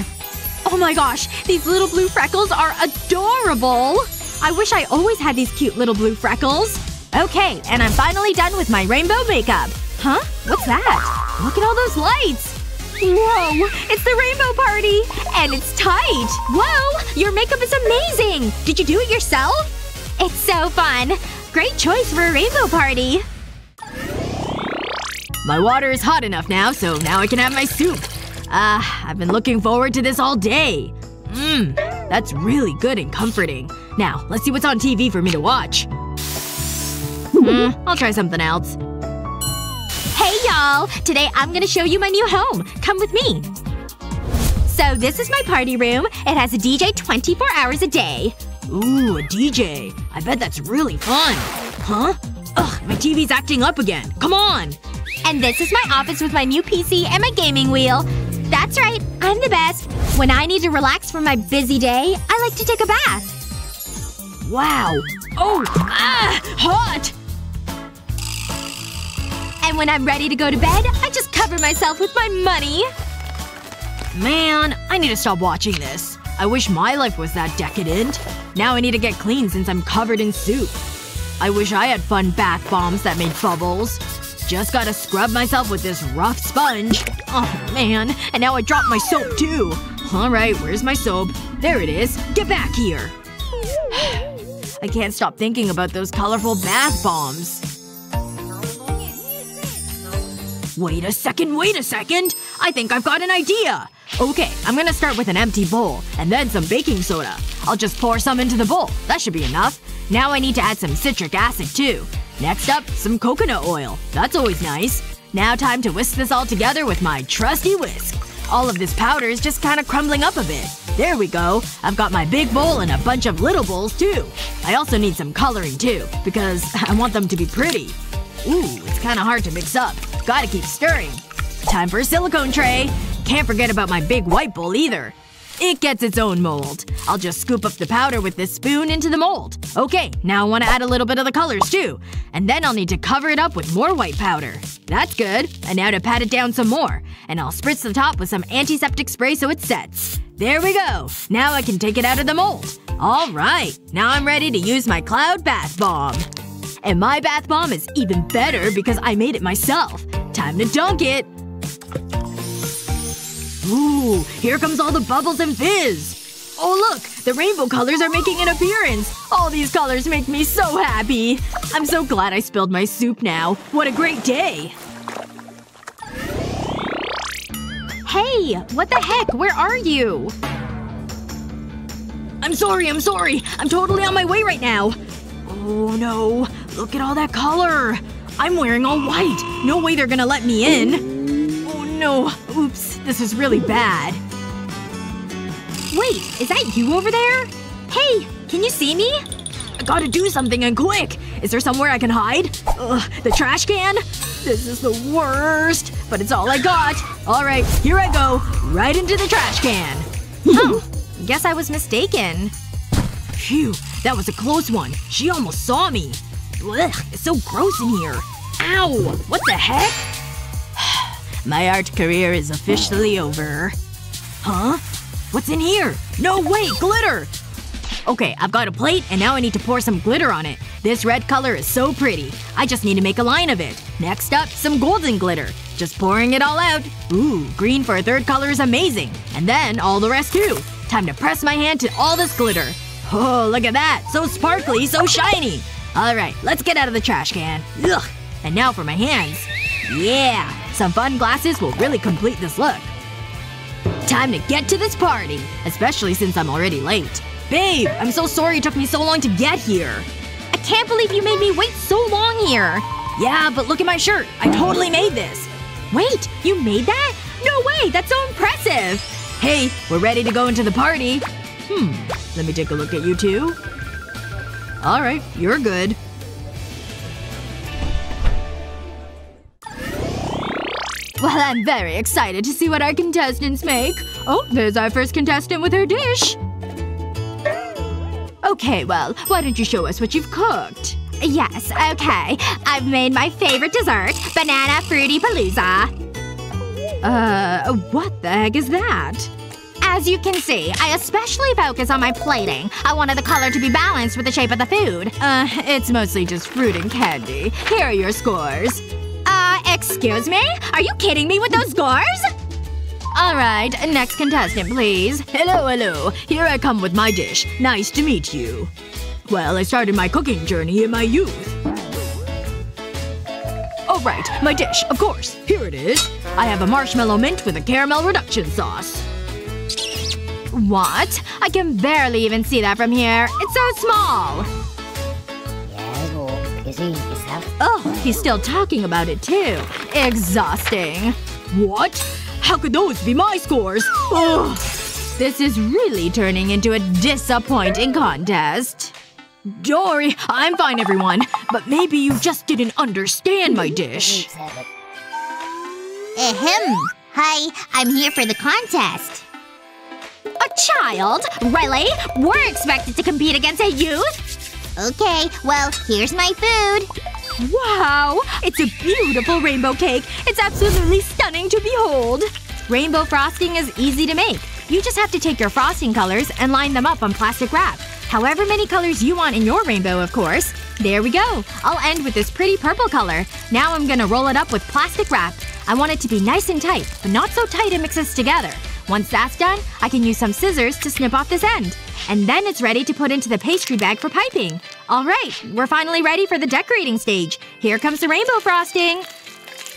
Oh my gosh. These little blue freckles are adorable! I wish I always had these cute little blue freckles. Okay, and I'm finally done with my rainbow makeup. Huh? What's that? Look at all those lights! Whoa! It's the rainbow party! And it's tight! Whoa! Your makeup is amazing! Did you do it yourself? It's so fun! Great choice for a rainbow party! My water is hot enough now, so now I can have my soup. Ah, I've been looking forward to this all day. Mmm. That's really good and comforting. Now, let's see what's on TV for me to watch. Hmm, I'll try something else. Hey y'all! Today I'm gonna show you my new home. Come with me. So this is my party room. It has a DJ 24 hours a day. Ooh, a DJ. I bet that's really fun. Huh? Ugh, my TV's acting up again. Come on! And this is my office with my new PC and my gaming wheel. That's right, I'm the best. When I need to relax from my busy day, I like to take a bath. Wow. Oh! Ah! Hot! And when I'm ready to go to bed, I just cover myself with my money. Man, I need to stop watching this. I wish my life was that decadent. Now I need to get clean since I'm covered in soup. I wish I had fun bath bombs that made bubbles. Just gotta scrub myself with this rough sponge. Oh man. And now I dropped my soap too. Alright, where's my soap? There it is. Get back here. I can't stop thinking about those colorful bath bombs. Wait a second, wait a second! I think I've got an idea! Okay, I'm gonna start with an empty bowl, and then some baking soda. I'll just pour some into the bowl. That should be enough. Now I need to add some citric acid, too. Next up, some coconut oil. That's always nice. Now time to whisk this all together with my trusty whisk. All of this powder is just kinda crumbling up a bit. There we go. I've got my big bowl and a bunch of little bowls, too. I also need some coloring, too. Because I want them to be pretty. Ooh, it's kinda hard to mix up. Gotta keep stirring. Time for a silicone tray. Can't forget about my big white bowl either. It gets its own mold. I'll just scoop up the powder with this spoon into the mold. Okay, now I want to add a little bit of the colors too. And then I'll need to cover it up with more white powder. That's good. And now to pat it down some more. And I'll spritz the top with some antiseptic spray so it sets. There we go. Now I can take it out of the mold. Alright. Now I'm ready to use my cloud bath bomb. And my bath bomb is even better because I made it myself. Time to dunk it. Ooh, here comes all the bubbles and fizz. Oh look! The rainbow colors are making an appearance! All these colors make me so happy! I'm so glad I spilled my soup now. What a great day! Hey! What the heck? Where are you? I'm sorry, I'm sorry. I'm totally on my way right now. Oh no. Look at all that color. I'm wearing all white. No way they're gonna let me in. No. Oops. This is really bad. Wait, is that you over there? Hey, can you see me? I gotta do something and quick! Is there somewhere I can hide? Ugh, the trash can? This is the worst. But it's all I got. Alright, here I go. Right into the trash can. Huh. Guess I was mistaken. Phew. That was a close one. She almost saw me. Ugh, it's so gross in here. Ow! What the heck? My art career is officially over. Huh? What's in here? No, wait! Glitter! Okay, I've got a plate, and now I need to pour some glitter on it. This red color is so pretty. I just need to make a line of it. Next up, some golden glitter. Just pouring it all out. Ooh, green for a third color is amazing. And then all the rest too. Time to press my hand to all this glitter. Oh, look at that. So sparkly, so shiny. Alright, let's get out of the trash can. Ugh. And now for my hands. Yeah! Some fun glasses will really complete this look. Time to get to this party. Especially since I'm already late. Babe! I'm so sorry it took me so long to get here. I can't believe you made me wait so long here. Yeah, but look at my shirt. I totally made this. Wait, you made that? No way! That's so impressive! Hey, we're ready to go into the party. Hmm. Let me take a look at you two. Alright, you're good. Well, I'm very excited to see what our contestants make. Oh, there's our first contestant with her dish. Okay, well, why don't you show us what you've cooked? Yes, okay. I've made my favorite dessert, Banana Fruity Palooza. Uh, what the heck is that? As you can see, I especially focus on my plating. I wanted the color to be balanced with the shape of the food. Uh, it's mostly just fruit and candy. Here are your scores. Excuse me? Are you kidding me with those scores? Alright, next contestant please. Hello, hello. Here I come with my dish. Nice to meet you. Well, I started my cooking journey in my youth. Alright, my dish, of course. Here it is. I have a marshmallow mint with a caramel reduction sauce. What? I can barely even see that from here. It's so small. Oh, he's still talking about it too. Exhausting. What? How could those be my scores? Ugh. This is really turning into a disappointing contest. Dory, I'm fine everyone. But maybe you just didn't understand my dish. Ahem. Hi, I'm here for the contest. A child? Really? We're expected to compete against a youth? Okay, well, here's my food. Wow! It's a beautiful rainbow cake. It's absolutely stunning to behold. Rainbow frosting is easy to make. You just have to take your frosting colors and line them up on plastic wrap. However many colors you want in your rainbow, of course. There we go. I'll end with this pretty purple color. Now I'm gonna roll it up with plastic wrap. I want it to be nice and tight, but not so tight it mixes together. Once that's done, I can use some scissors to snip off this end. And then it's ready to put into the pastry bag for piping. Alright, we're finally ready for the decorating stage. Here comes the rainbow frosting.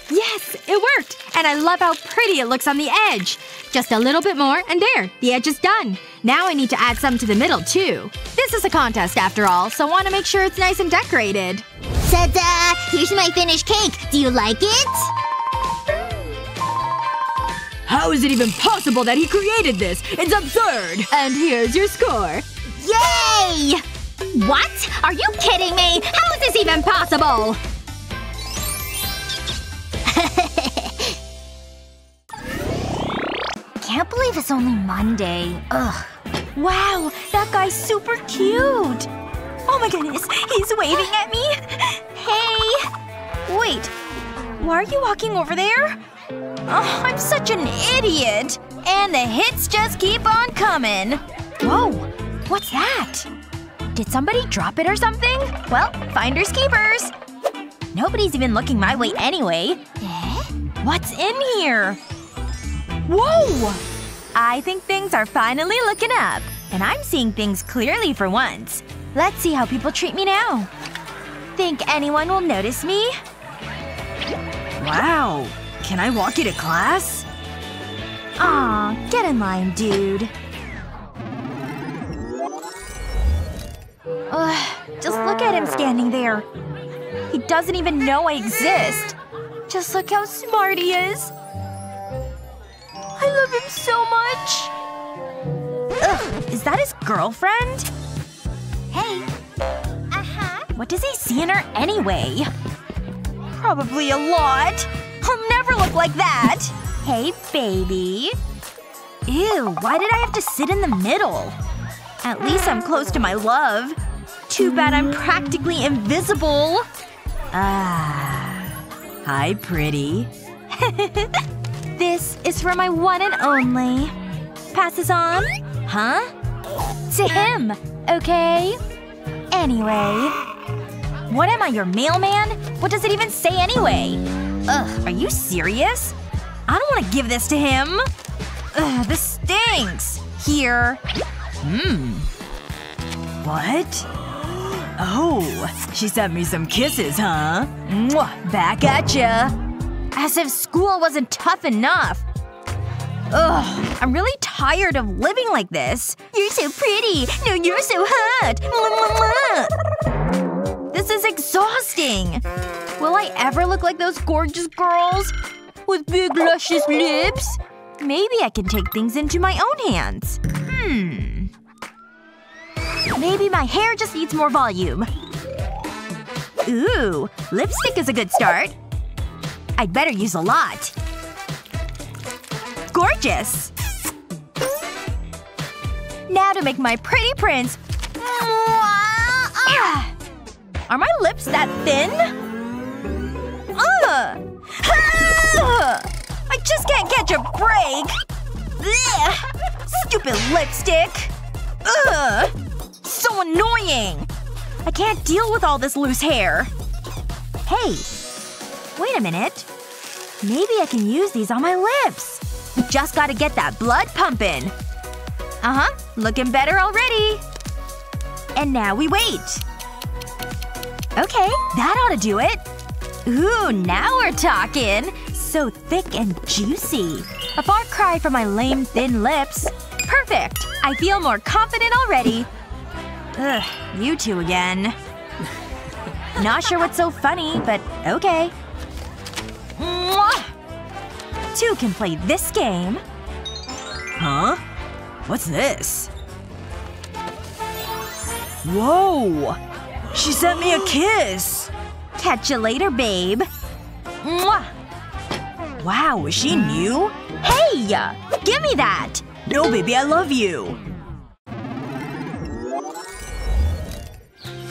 Yes! It worked! And I love how pretty it looks on the edge. Just a little bit more, and there! The edge is done. Now I need to add some to the middle, too. This is a contest, after all, so I want to make sure it's nice and decorated. Ta-da! Here's my finished cake. Do you like it? How is it even possible that he created this? It's absurd! And here's your score. Yay! What? Are you kidding me? How is this even possible? Can't believe it's only Monday. Ugh. Wow, that guy's super cute! Oh my goodness, he's waving at me! Hey! Wait. Why are you walking over there? Oh, I'm such an idiot! And the hits just keep on coming! Whoa! What's that? Did somebody drop it or something? Well, finders keepers! Nobody's even looking my way anyway. Eh? What's in here? Whoa! I think things are finally looking up. And I'm seeing things clearly for once. Let's see how people treat me now. Think anyone will notice me? Wow. Can I walk you to class? Aw, get in line, dude. Ugh, just look at him standing there. He doesn't even know I exist. Just look how smart he is. I love him so much. Ugh, is that his girlfriend? Hey. Uh-huh. What does he see in her anyway? Probably a lot. I'll never look like that. Hey, baby. Ew, why did I have to sit in the middle? At least I'm close to my love. Too bad I'm practically invisible. Ah. Hi, pretty. this is for my one and only. Pass this on? Huh? To him, okay? Anyway. What am I, your mailman? What does it even say anyway? Ugh, are you serious? I don't want to give this to him. Ugh, this stinks. Here. Hmm. What? Oh, she sent me some kisses, huh? Mwah, back at ya. As if school wasn't tough enough. Ugh, I'm really tired of living like this. You're so pretty. No, you're so hot. Mwah, mwah, mwah. This is exhausting. Will I ever look like those gorgeous girls? With big luscious lips? Maybe I can take things into my own hands. Hmm. Maybe my hair just needs more volume. Ooh, lipstick is a good start. I'd better use a lot. Gorgeous! Now to make my pretty prince. Ah! Are my lips that thin? Ugh! Ah! I just can't catch a break! Blech! Stupid lipstick! Ugh! So annoying! I can't deal with all this loose hair. Hey. Wait a minute. Maybe I can use these on my lips. Just gotta get that blood pumping. Uh-huh. Looking better already. And now we wait. Okay, that ought to do it. Ooh, now we're talking. So thick and juicy. A far cry from my lame, thin lips. Perfect! I feel more confident already. Ugh, you two again. Not sure what's so funny, but okay. Mwah! Two can play this game. Huh? What's this? Whoa! She sent me a kiss! Catch you later, babe. Mwah! Wow, is she new? Hey! Give me that! No, baby, I love you.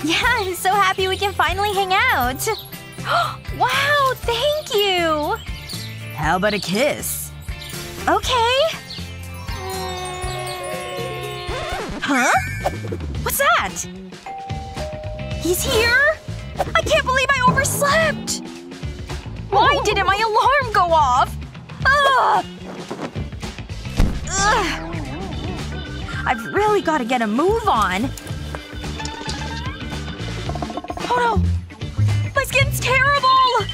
Yeah, I'm so happy we can finally hang out. wow, thank you! How about a kiss? Okay. Huh? What's that? He's here? I can't believe I overslept! Why didn't my alarm go off? Ugh! Ugh! I've really gotta get a move on. Oh no! My skin's terrible!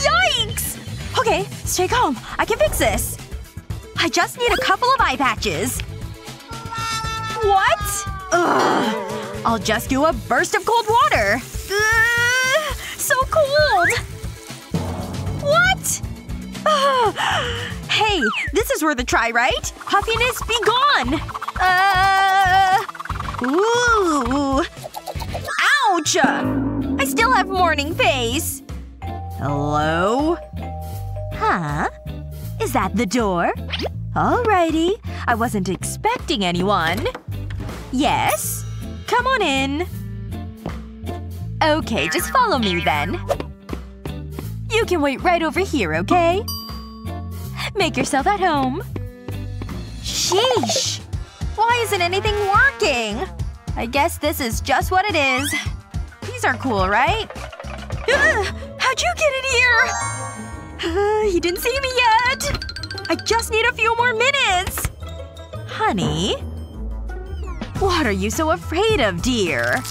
Yikes! Okay, stay calm. I can fix this. I just need a couple of eye patches. What? Ugh. I'll just do a burst of cold water. So cold! What? Hey, this is worth a try, right? Puffiness be gone! Uh… Ooh. Ouch! I still have morning face. Hello? Huh? Is that the door? Alrighty. I wasn't expecting anyone. Yes? Come on in. Okay, just follow me then. You can wait right over here, okay? Make yourself at home. Sheesh. Why isn't anything working? I guess this is just what it is. These are cool, right? How'd you get in here? Uh, he didn't see me yet. I just need a few more minutes. Honey? What are you so afraid of, dear?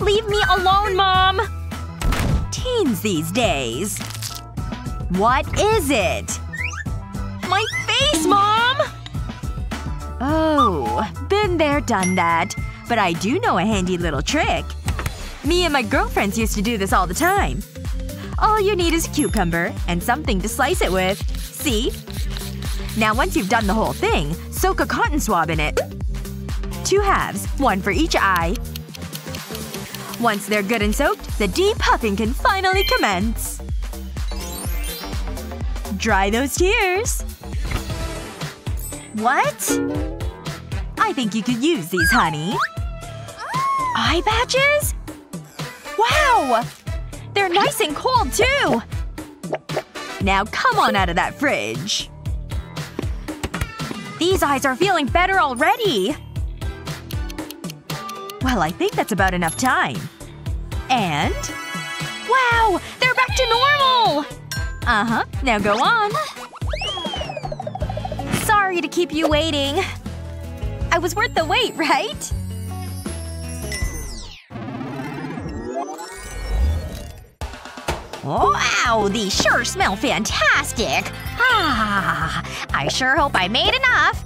Leave me alone, Mom! Teens these days. What is it? My face, Mom! Oh, been there, done that. But I do know a handy little trick. Me and my girlfriends used to do this all the time. All you need is a cucumber and something to slice it with. See? Now once you've done the whole thing, soak a cotton swab in it. Two halves, one for each eye. Once they're good and soaked, the deep puffing can finally commence. Dry those tears. What? I think you could use these, honey. Eye patches? Wow! They're nice and cold, too! Now come on out of that fridge. These eyes are feeling better already! Well, I think that's about enough time. And… Wow! They're back to normal! Uh-huh. Now go on. Sorry to keep you waiting. I was worth the wait, right? Wow, these sure smell fantastic! Ah, I sure hope I made enough.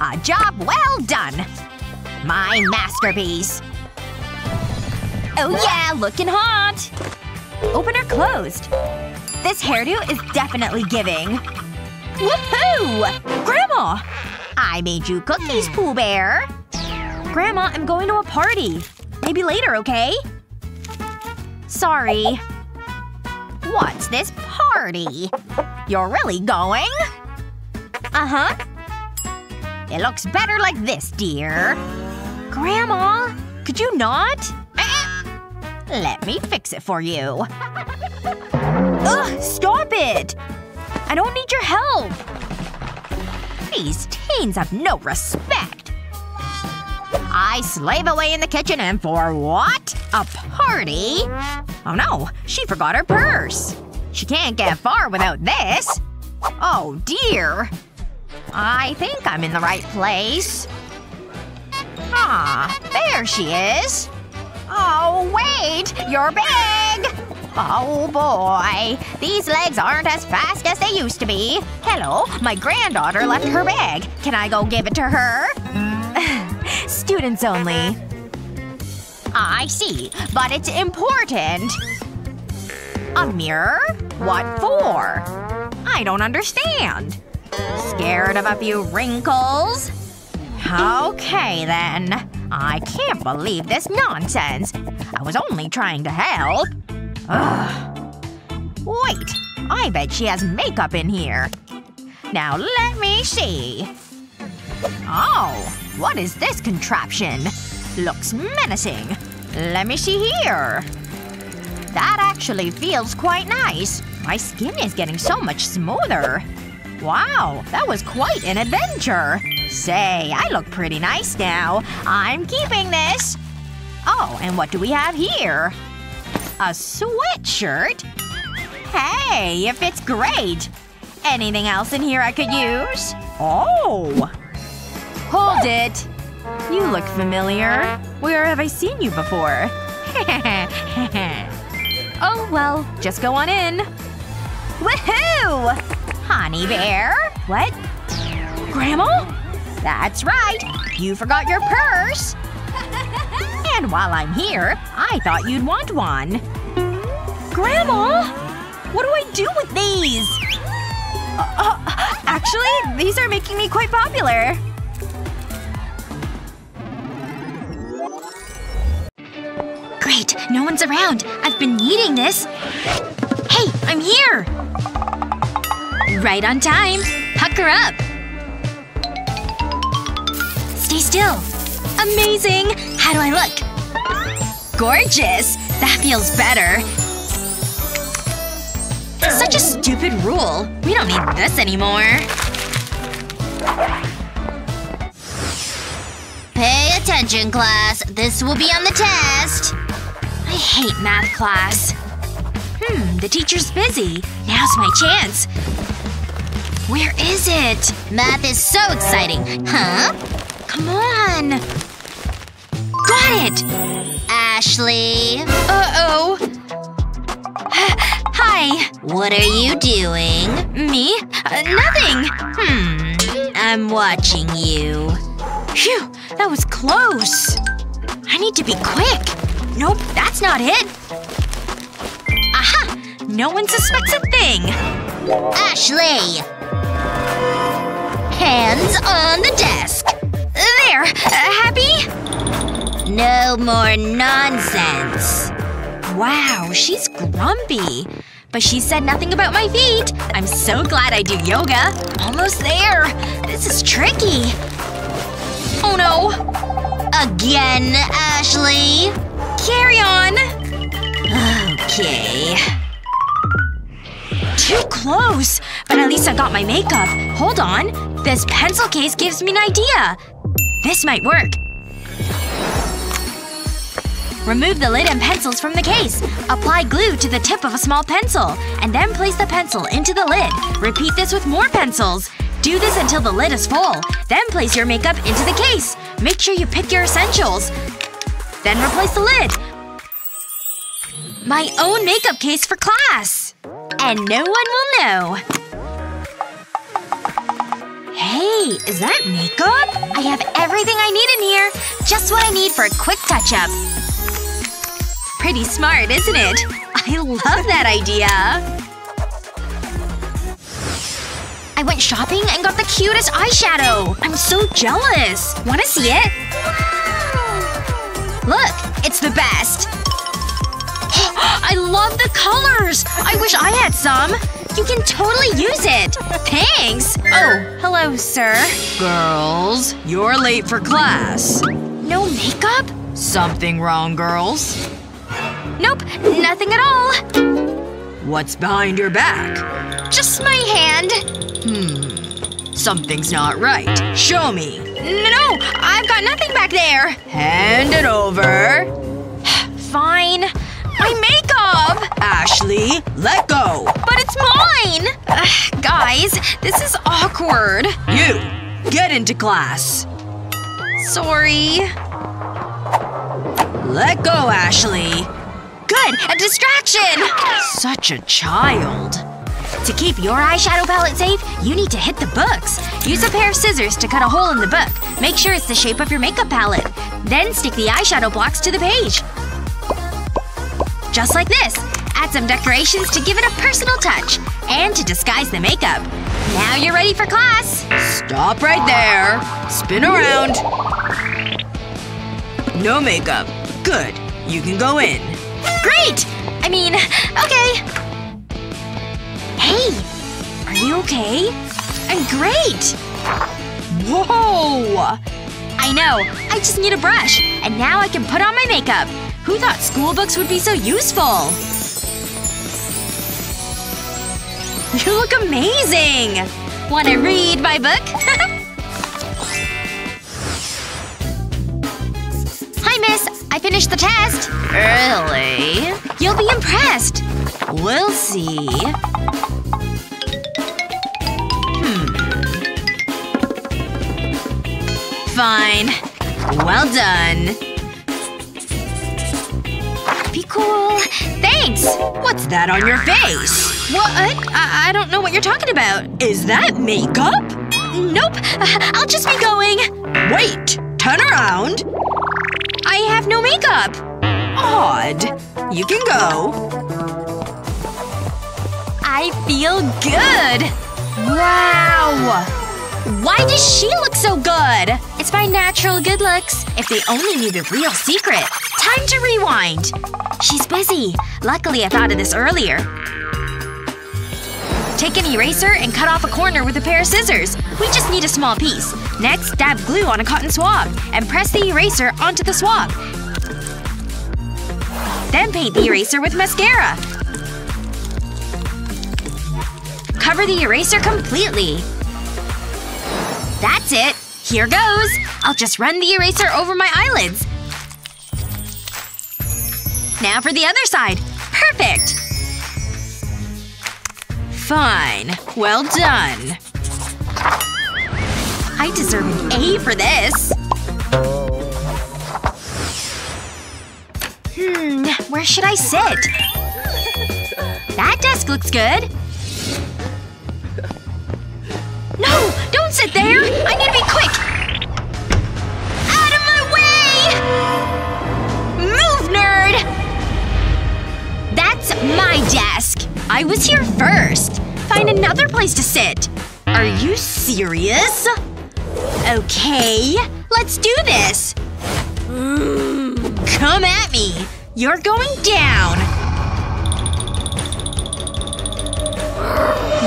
A job well done. My masterpiece. Oh yeah, looking hot! Opener closed. This hairdo is definitely giving. Woohoo! Grandma! I made you cookies, Pooh Bear. Grandma, I'm going to a party. Maybe later, okay? Sorry. What's this party? You're really going? Uh-huh. It looks better like this, dear. Grandma! Could you not? Let me fix it for you. Ugh! Stop it! I don't need your help! These teens have no respect. I slave away in the kitchen and for what? A party? Oh no, she forgot her purse. She can't get far without this. Oh dear. I think I'm in the right place. Ah, there she is. Oh, wait! Your bag! Oh boy. These legs aren't as fast as they used to be. Hello, my granddaughter left her bag. Can I go give it to her? Students only. I see. But it's important. A mirror? What for? I don't understand. Scared of a few wrinkles? Okay, then. I can't believe this nonsense. I was only trying to help. Ugh. Wait. I bet she has makeup in here. Now let me see. Oh. What is this contraption? Looks menacing. Let me see here. That actually feels quite nice. My skin is getting so much smoother. Wow, that was quite an adventure. Say, I look pretty nice now. I'm keeping this. Oh, and what do we have here? A sweatshirt? Hey, it fits great. Anything else in here I could use? Oh. Hold it. You look familiar. Where have I seen you before? oh well, just go on in. Woohoo! Honey bear? What? Grandma? That's right. You forgot your purse. And while I'm here, I thought you'd want one. Grandma? What do I do with these? Uh, uh, actually, these are making me quite popular. Great. No one's around. I've been needing this. Hey, I'm here! Right on time. Pucker up. Stay still. Amazing! How do I look? Gorgeous! That feels better. Such a stupid rule. We don't need this anymore. Pay attention, class. This will be on the test. I hate math class. Hmm, the teacher's busy. Now's my chance. Where is it? Math is so exciting. Huh? Come on. Got it! Ashley. Uh-oh. Hi. What are you doing? Me? Uh, nothing. Hmm. I'm watching you. Phew, that was close. I need to be quick. Nope, that's not it. Aha! No one suspects a thing. Ashley! Hands on the desk. There. Uh, happy? No more nonsense. Wow, she's grumpy. But she said nothing about my feet. I'm so glad I do yoga. Almost there. This is tricky. Oh no. Again, Ashley? Carry on. Okay. Too close. But at least I got my makeup. Hold on. This pencil case gives me an idea. This might work. Remove the lid and pencils from the case. Apply glue to the tip of a small pencil. And then place the pencil into the lid. Repeat this with more pencils. Do this until the lid is full. Then place your makeup into the case. Make sure you pick your essentials. Then replace the lid. My own makeup case for class. And no one will know. Hey, is that makeup? I have everything I need in here. Just what I need for a quick touch-up. Pretty smart, isn't it? I love that idea. I went shopping and got the cutest eyeshadow. I'm so jealous. Wanna see it? Look, it's the best. I love the colors! I wish I had some. You can totally use it. Thanks. Oh, hello, sir. Girls, you're late for class. No makeup? Something wrong, girls? Nope, nothing at all. What's behind your back? Just my hand. Hmm. Something's not right. Show me. No, I've got nothing back there. Hand it over. Fine. My makeup! Ashley, let go. But it's mine! Ugh, guys, this is awkward. You, get into class. Sorry. Let go, Ashley. Good, a distraction! Such a child. To keep your eyeshadow palette safe, you need to hit the books. Use a pair of scissors to cut a hole in the book. Make sure it's the shape of your makeup palette. Then stick the eyeshadow blocks to the page. Just like this. Add some decorations to give it a personal touch. And to disguise the makeup. Now you're ready for class! Stop right there. Spin around. No makeup. Good. You can go in. Great! I mean, okay. Hey! Are you okay? I'm great! Whoa! I know. I just need a brush. And now I can put on my makeup. Who thought school books would be so useful? You look amazing! Wanna read my book? Hi, miss. I finished the test. Really? You'll be impressed. We'll see. Hmm. Fine. Well done. Be cool. Thanks! What's that on your face? What? I, I don't know what you're talking about. Is that makeup? Nope. Uh, I'll just be going. Wait! Turn around! I have no makeup. Odd. You can go. I feel good. Wow. Why does she look so good? It's my natural good looks. If they only knew the real secret. Time to rewind. She's busy. Luckily I thought of this earlier. Take an eraser and cut off a corner with a pair of scissors. We just need a small piece. Next, dab glue on a cotton swab. And press the eraser onto the swab. Then paint the eraser with mascara. Cover the eraser completely. That's it. Here goes. I'll just run the eraser over my eyelids. Now for the other side. Perfect! Fine. Well done. I deserve an A for this. Hmm, where should I sit? That desk looks good. No! Don't sit there! I need to be quick! Out of my way! That's my desk. I was here first. Find another place to sit. Are you serious? Okay. Let's do this. Come at me. You're going down.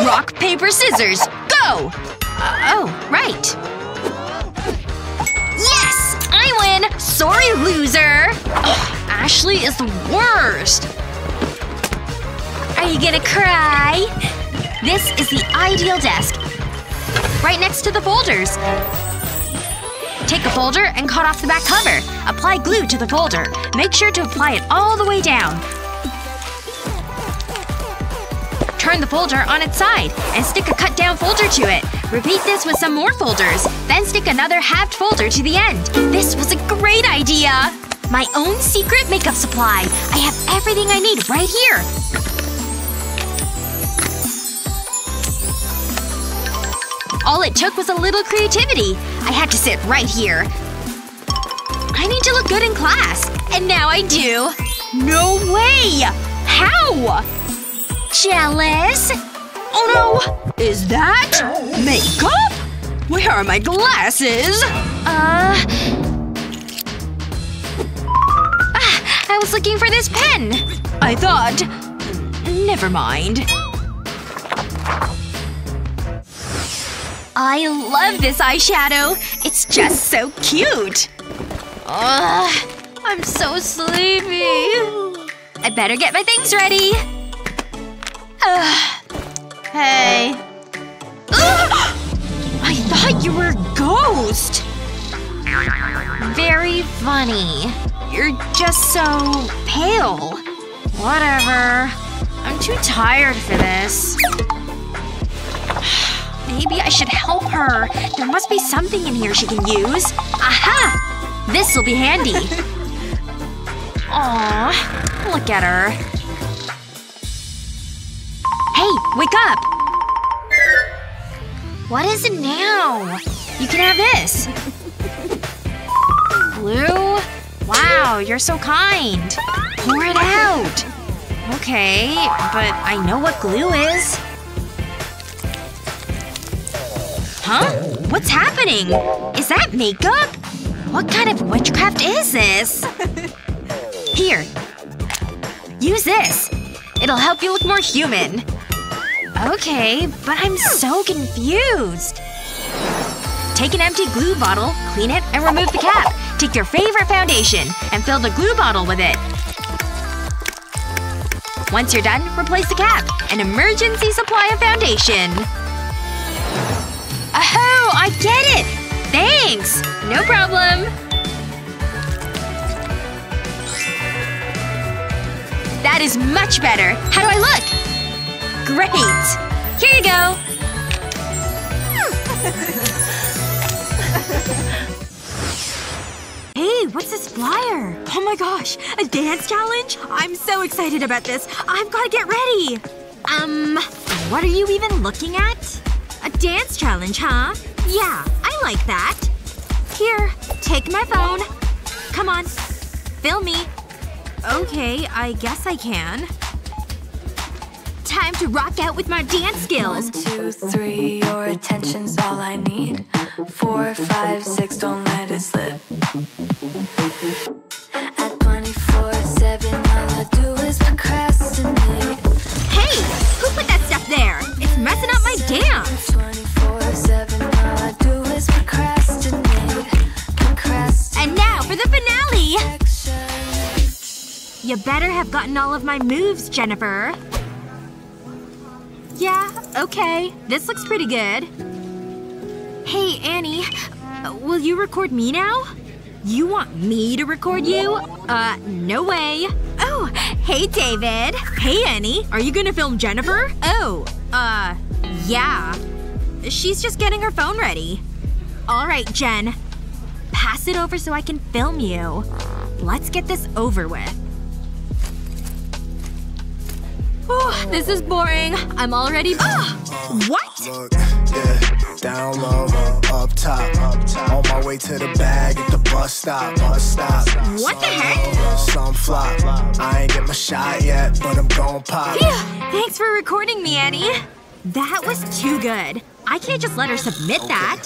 Rock, paper, scissors. Go! Uh, oh, right. Yes! I win! Sorry, loser! Ugh, Ashley is the worst. Are you gonna cry? This is the ideal desk. Right next to the folders. Take a folder and cut off the back cover. Apply glue to the folder. Make sure to apply it all the way down. Turn the folder on its side and stick a cut down folder to it. Repeat this with some more folders. Then stick another halved folder to the end. This was a great idea! My own secret makeup supply. I have everything I need right here. All it took was a little creativity. I had to sit right here. I need to look good in class. And now I do. No way! How? Jealous? Oh no! Is that makeup? Where are my glasses? Uh… Ah, I was looking for this pen. I thought… Never mind. I love this eyeshadow. It's just so cute. Ugh. I'm so sleepy. I better get my things ready. Ugh. Hey. Ugh! I thought you were a ghost. Very funny. You're just so pale. Whatever. I'm too tired for this. Maybe I should help her. There must be something in here she can use. Aha! This'll be handy. Aw. Look at her. Hey, wake up! What is it now? You can have this. Glue? Wow, you're so kind. Pour it out. Okay, but I know what glue is. Huh? What's happening? Is that makeup? What kind of witchcraft is this? Here. Use this. It'll help you look more human. Okay, but I'm so confused. Take an empty glue bottle, clean it, and remove the cap. Take your favorite foundation and fill the glue bottle with it. Once you're done, replace the cap. An emergency supply of foundation. I get it! Thanks! No problem. That is much better. How do I look? Great! Here you go! Hey, what's this flyer? Oh my gosh, a dance challenge? I'm so excited about this. I've gotta get ready. Um, what are you even looking at? A dance challenge, huh? Yeah, I like that. Here, take my phone. Come on. Film me. Okay, I guess I can. Time to rock out with my dance skills. One, two, three, your attention's all I need. Four, five, six, don't let it slip. At 24, 7, all I do is procrastinate. Hey! Who put that stuff there? It's messing up my dance. You better have gotten all of my moves, Jennifer. Yeah, okay. This looks pretty good. Hey, Annie. Will you record me now? You want me to record you? Uh, no way. Oh, hey, David. Hey, Annie. Are you gonna film Jennifer? Oh, uh, yeah. She's just getting her phone ready. Alright, Jen. Pass it over so I can film you. Let's get this over with. Oh, this is boring. I'm already- ah, What? Look, yeah, down low, up top, On my way to the bag at the bus stop, bus stop. What the heck? Some flop. I ain't get my shot yet, but I'm gon' pop. Phew! Thanks for recording me, Annie. That was too good. I can't just let her submit that.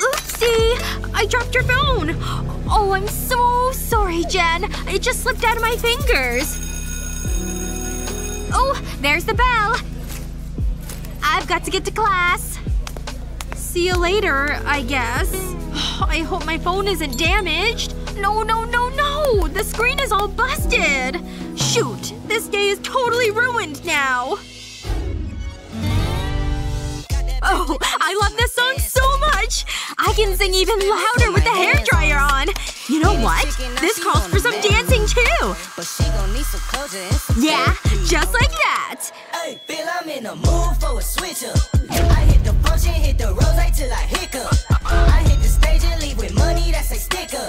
Oopsie! I dropped your phone! Oh, I'm so sorry, Jen. It just slipped out of my fingers. Oh, there's the bell. I've got to get to class. See you later, I guess. I hope my phone isn't damaged. No, no, no, no! The screen is all busted! Shoot! This day is totally ruined now! Oh, I love this song so much! I can sing even louder with the hairdryer on! You know what? This calls for some dancing too! Yeah, just like that! Hey, feel I'm in the mood for a switch up. I hit the function, hit the rose till I hiccup. I hit the stage and leave with money that's a sticker.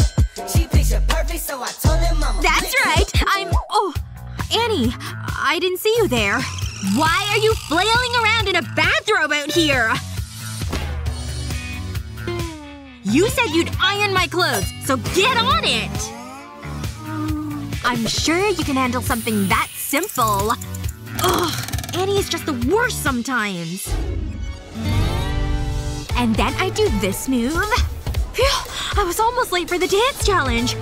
She picture perfect, so I told him I'm That's right! I'm- oh. Annie, I didn't see you there. Why are you flailing around in a bathrobe out here? You said you'd iron my clothes, so get on it! I'm sure you can handle something that simple. Ugh, Annie is just the worst sometimes. And then I do this move. Phew, I was almost late for the dance challenge.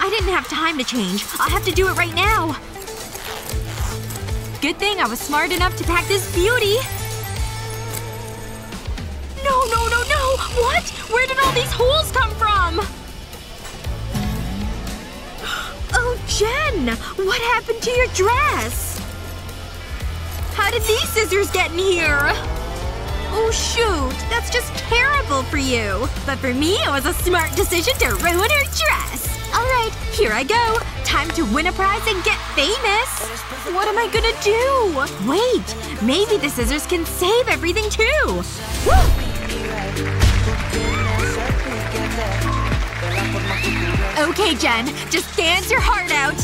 I didn't have time to change. I'll have to do it right now. Good thing I was smart enough to pack this beauty. No, no, no! What? Where did all these holes come from? Oh, Jen! What happened to your dress? How did these scissors get in here? Oh shoot, that's just terrible for you. But for me, it was a smart decision to ruin her dress. Alright, here I go. Time to win a prize and get famous. What am I gonna do? Wait, maybe the scissors can save everything too. Woo! Okay, Jen. Just dance your heart out.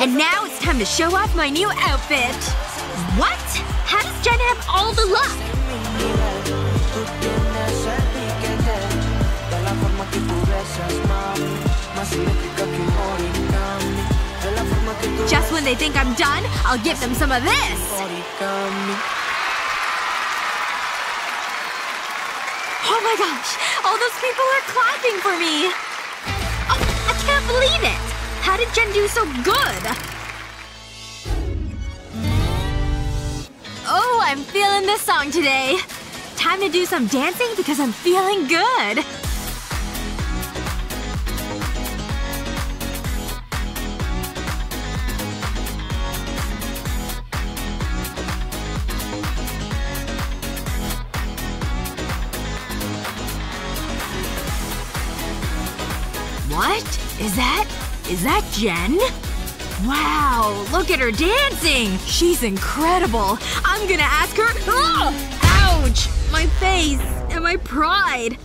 And now it's time to show off my new outfit. What? How does Jen have all the luck? Just when they think I'm done, I'll give them some of this. Oh my gosh! All those people are clapping for me! Oh, I can't believe it! How did Jen do so good? Oh, I'm feeling this song today. Time to do some dancing because I'm feeling good. Is that Jen? Wow, look at her dancing! She's incredible! I'm gonna ask her… Oh! Ouch! My face! And my pride!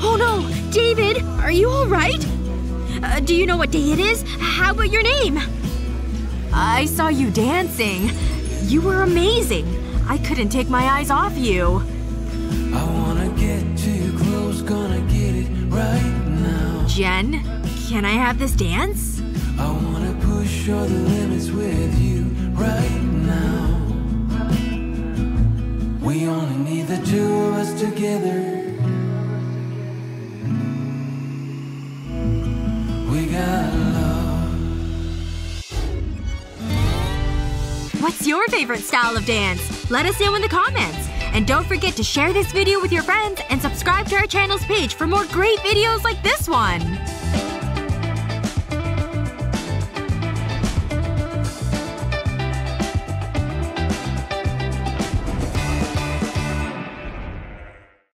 Oh no! David! Are you alright? Uh, do you know what day it is? How about your name? I saw you dancing. You were amazing. I couldn't take my eyes off you. I wanna get to you close, gonna get it right now. Jen, can I have this dance? I wanna push all the limits with you right now. We only need the two of us together. We got love. What's your favorite style of dance? Let us know in the comments. And don't forget to share this video with your friends and subscribe to our channel's page for more great videos like this one.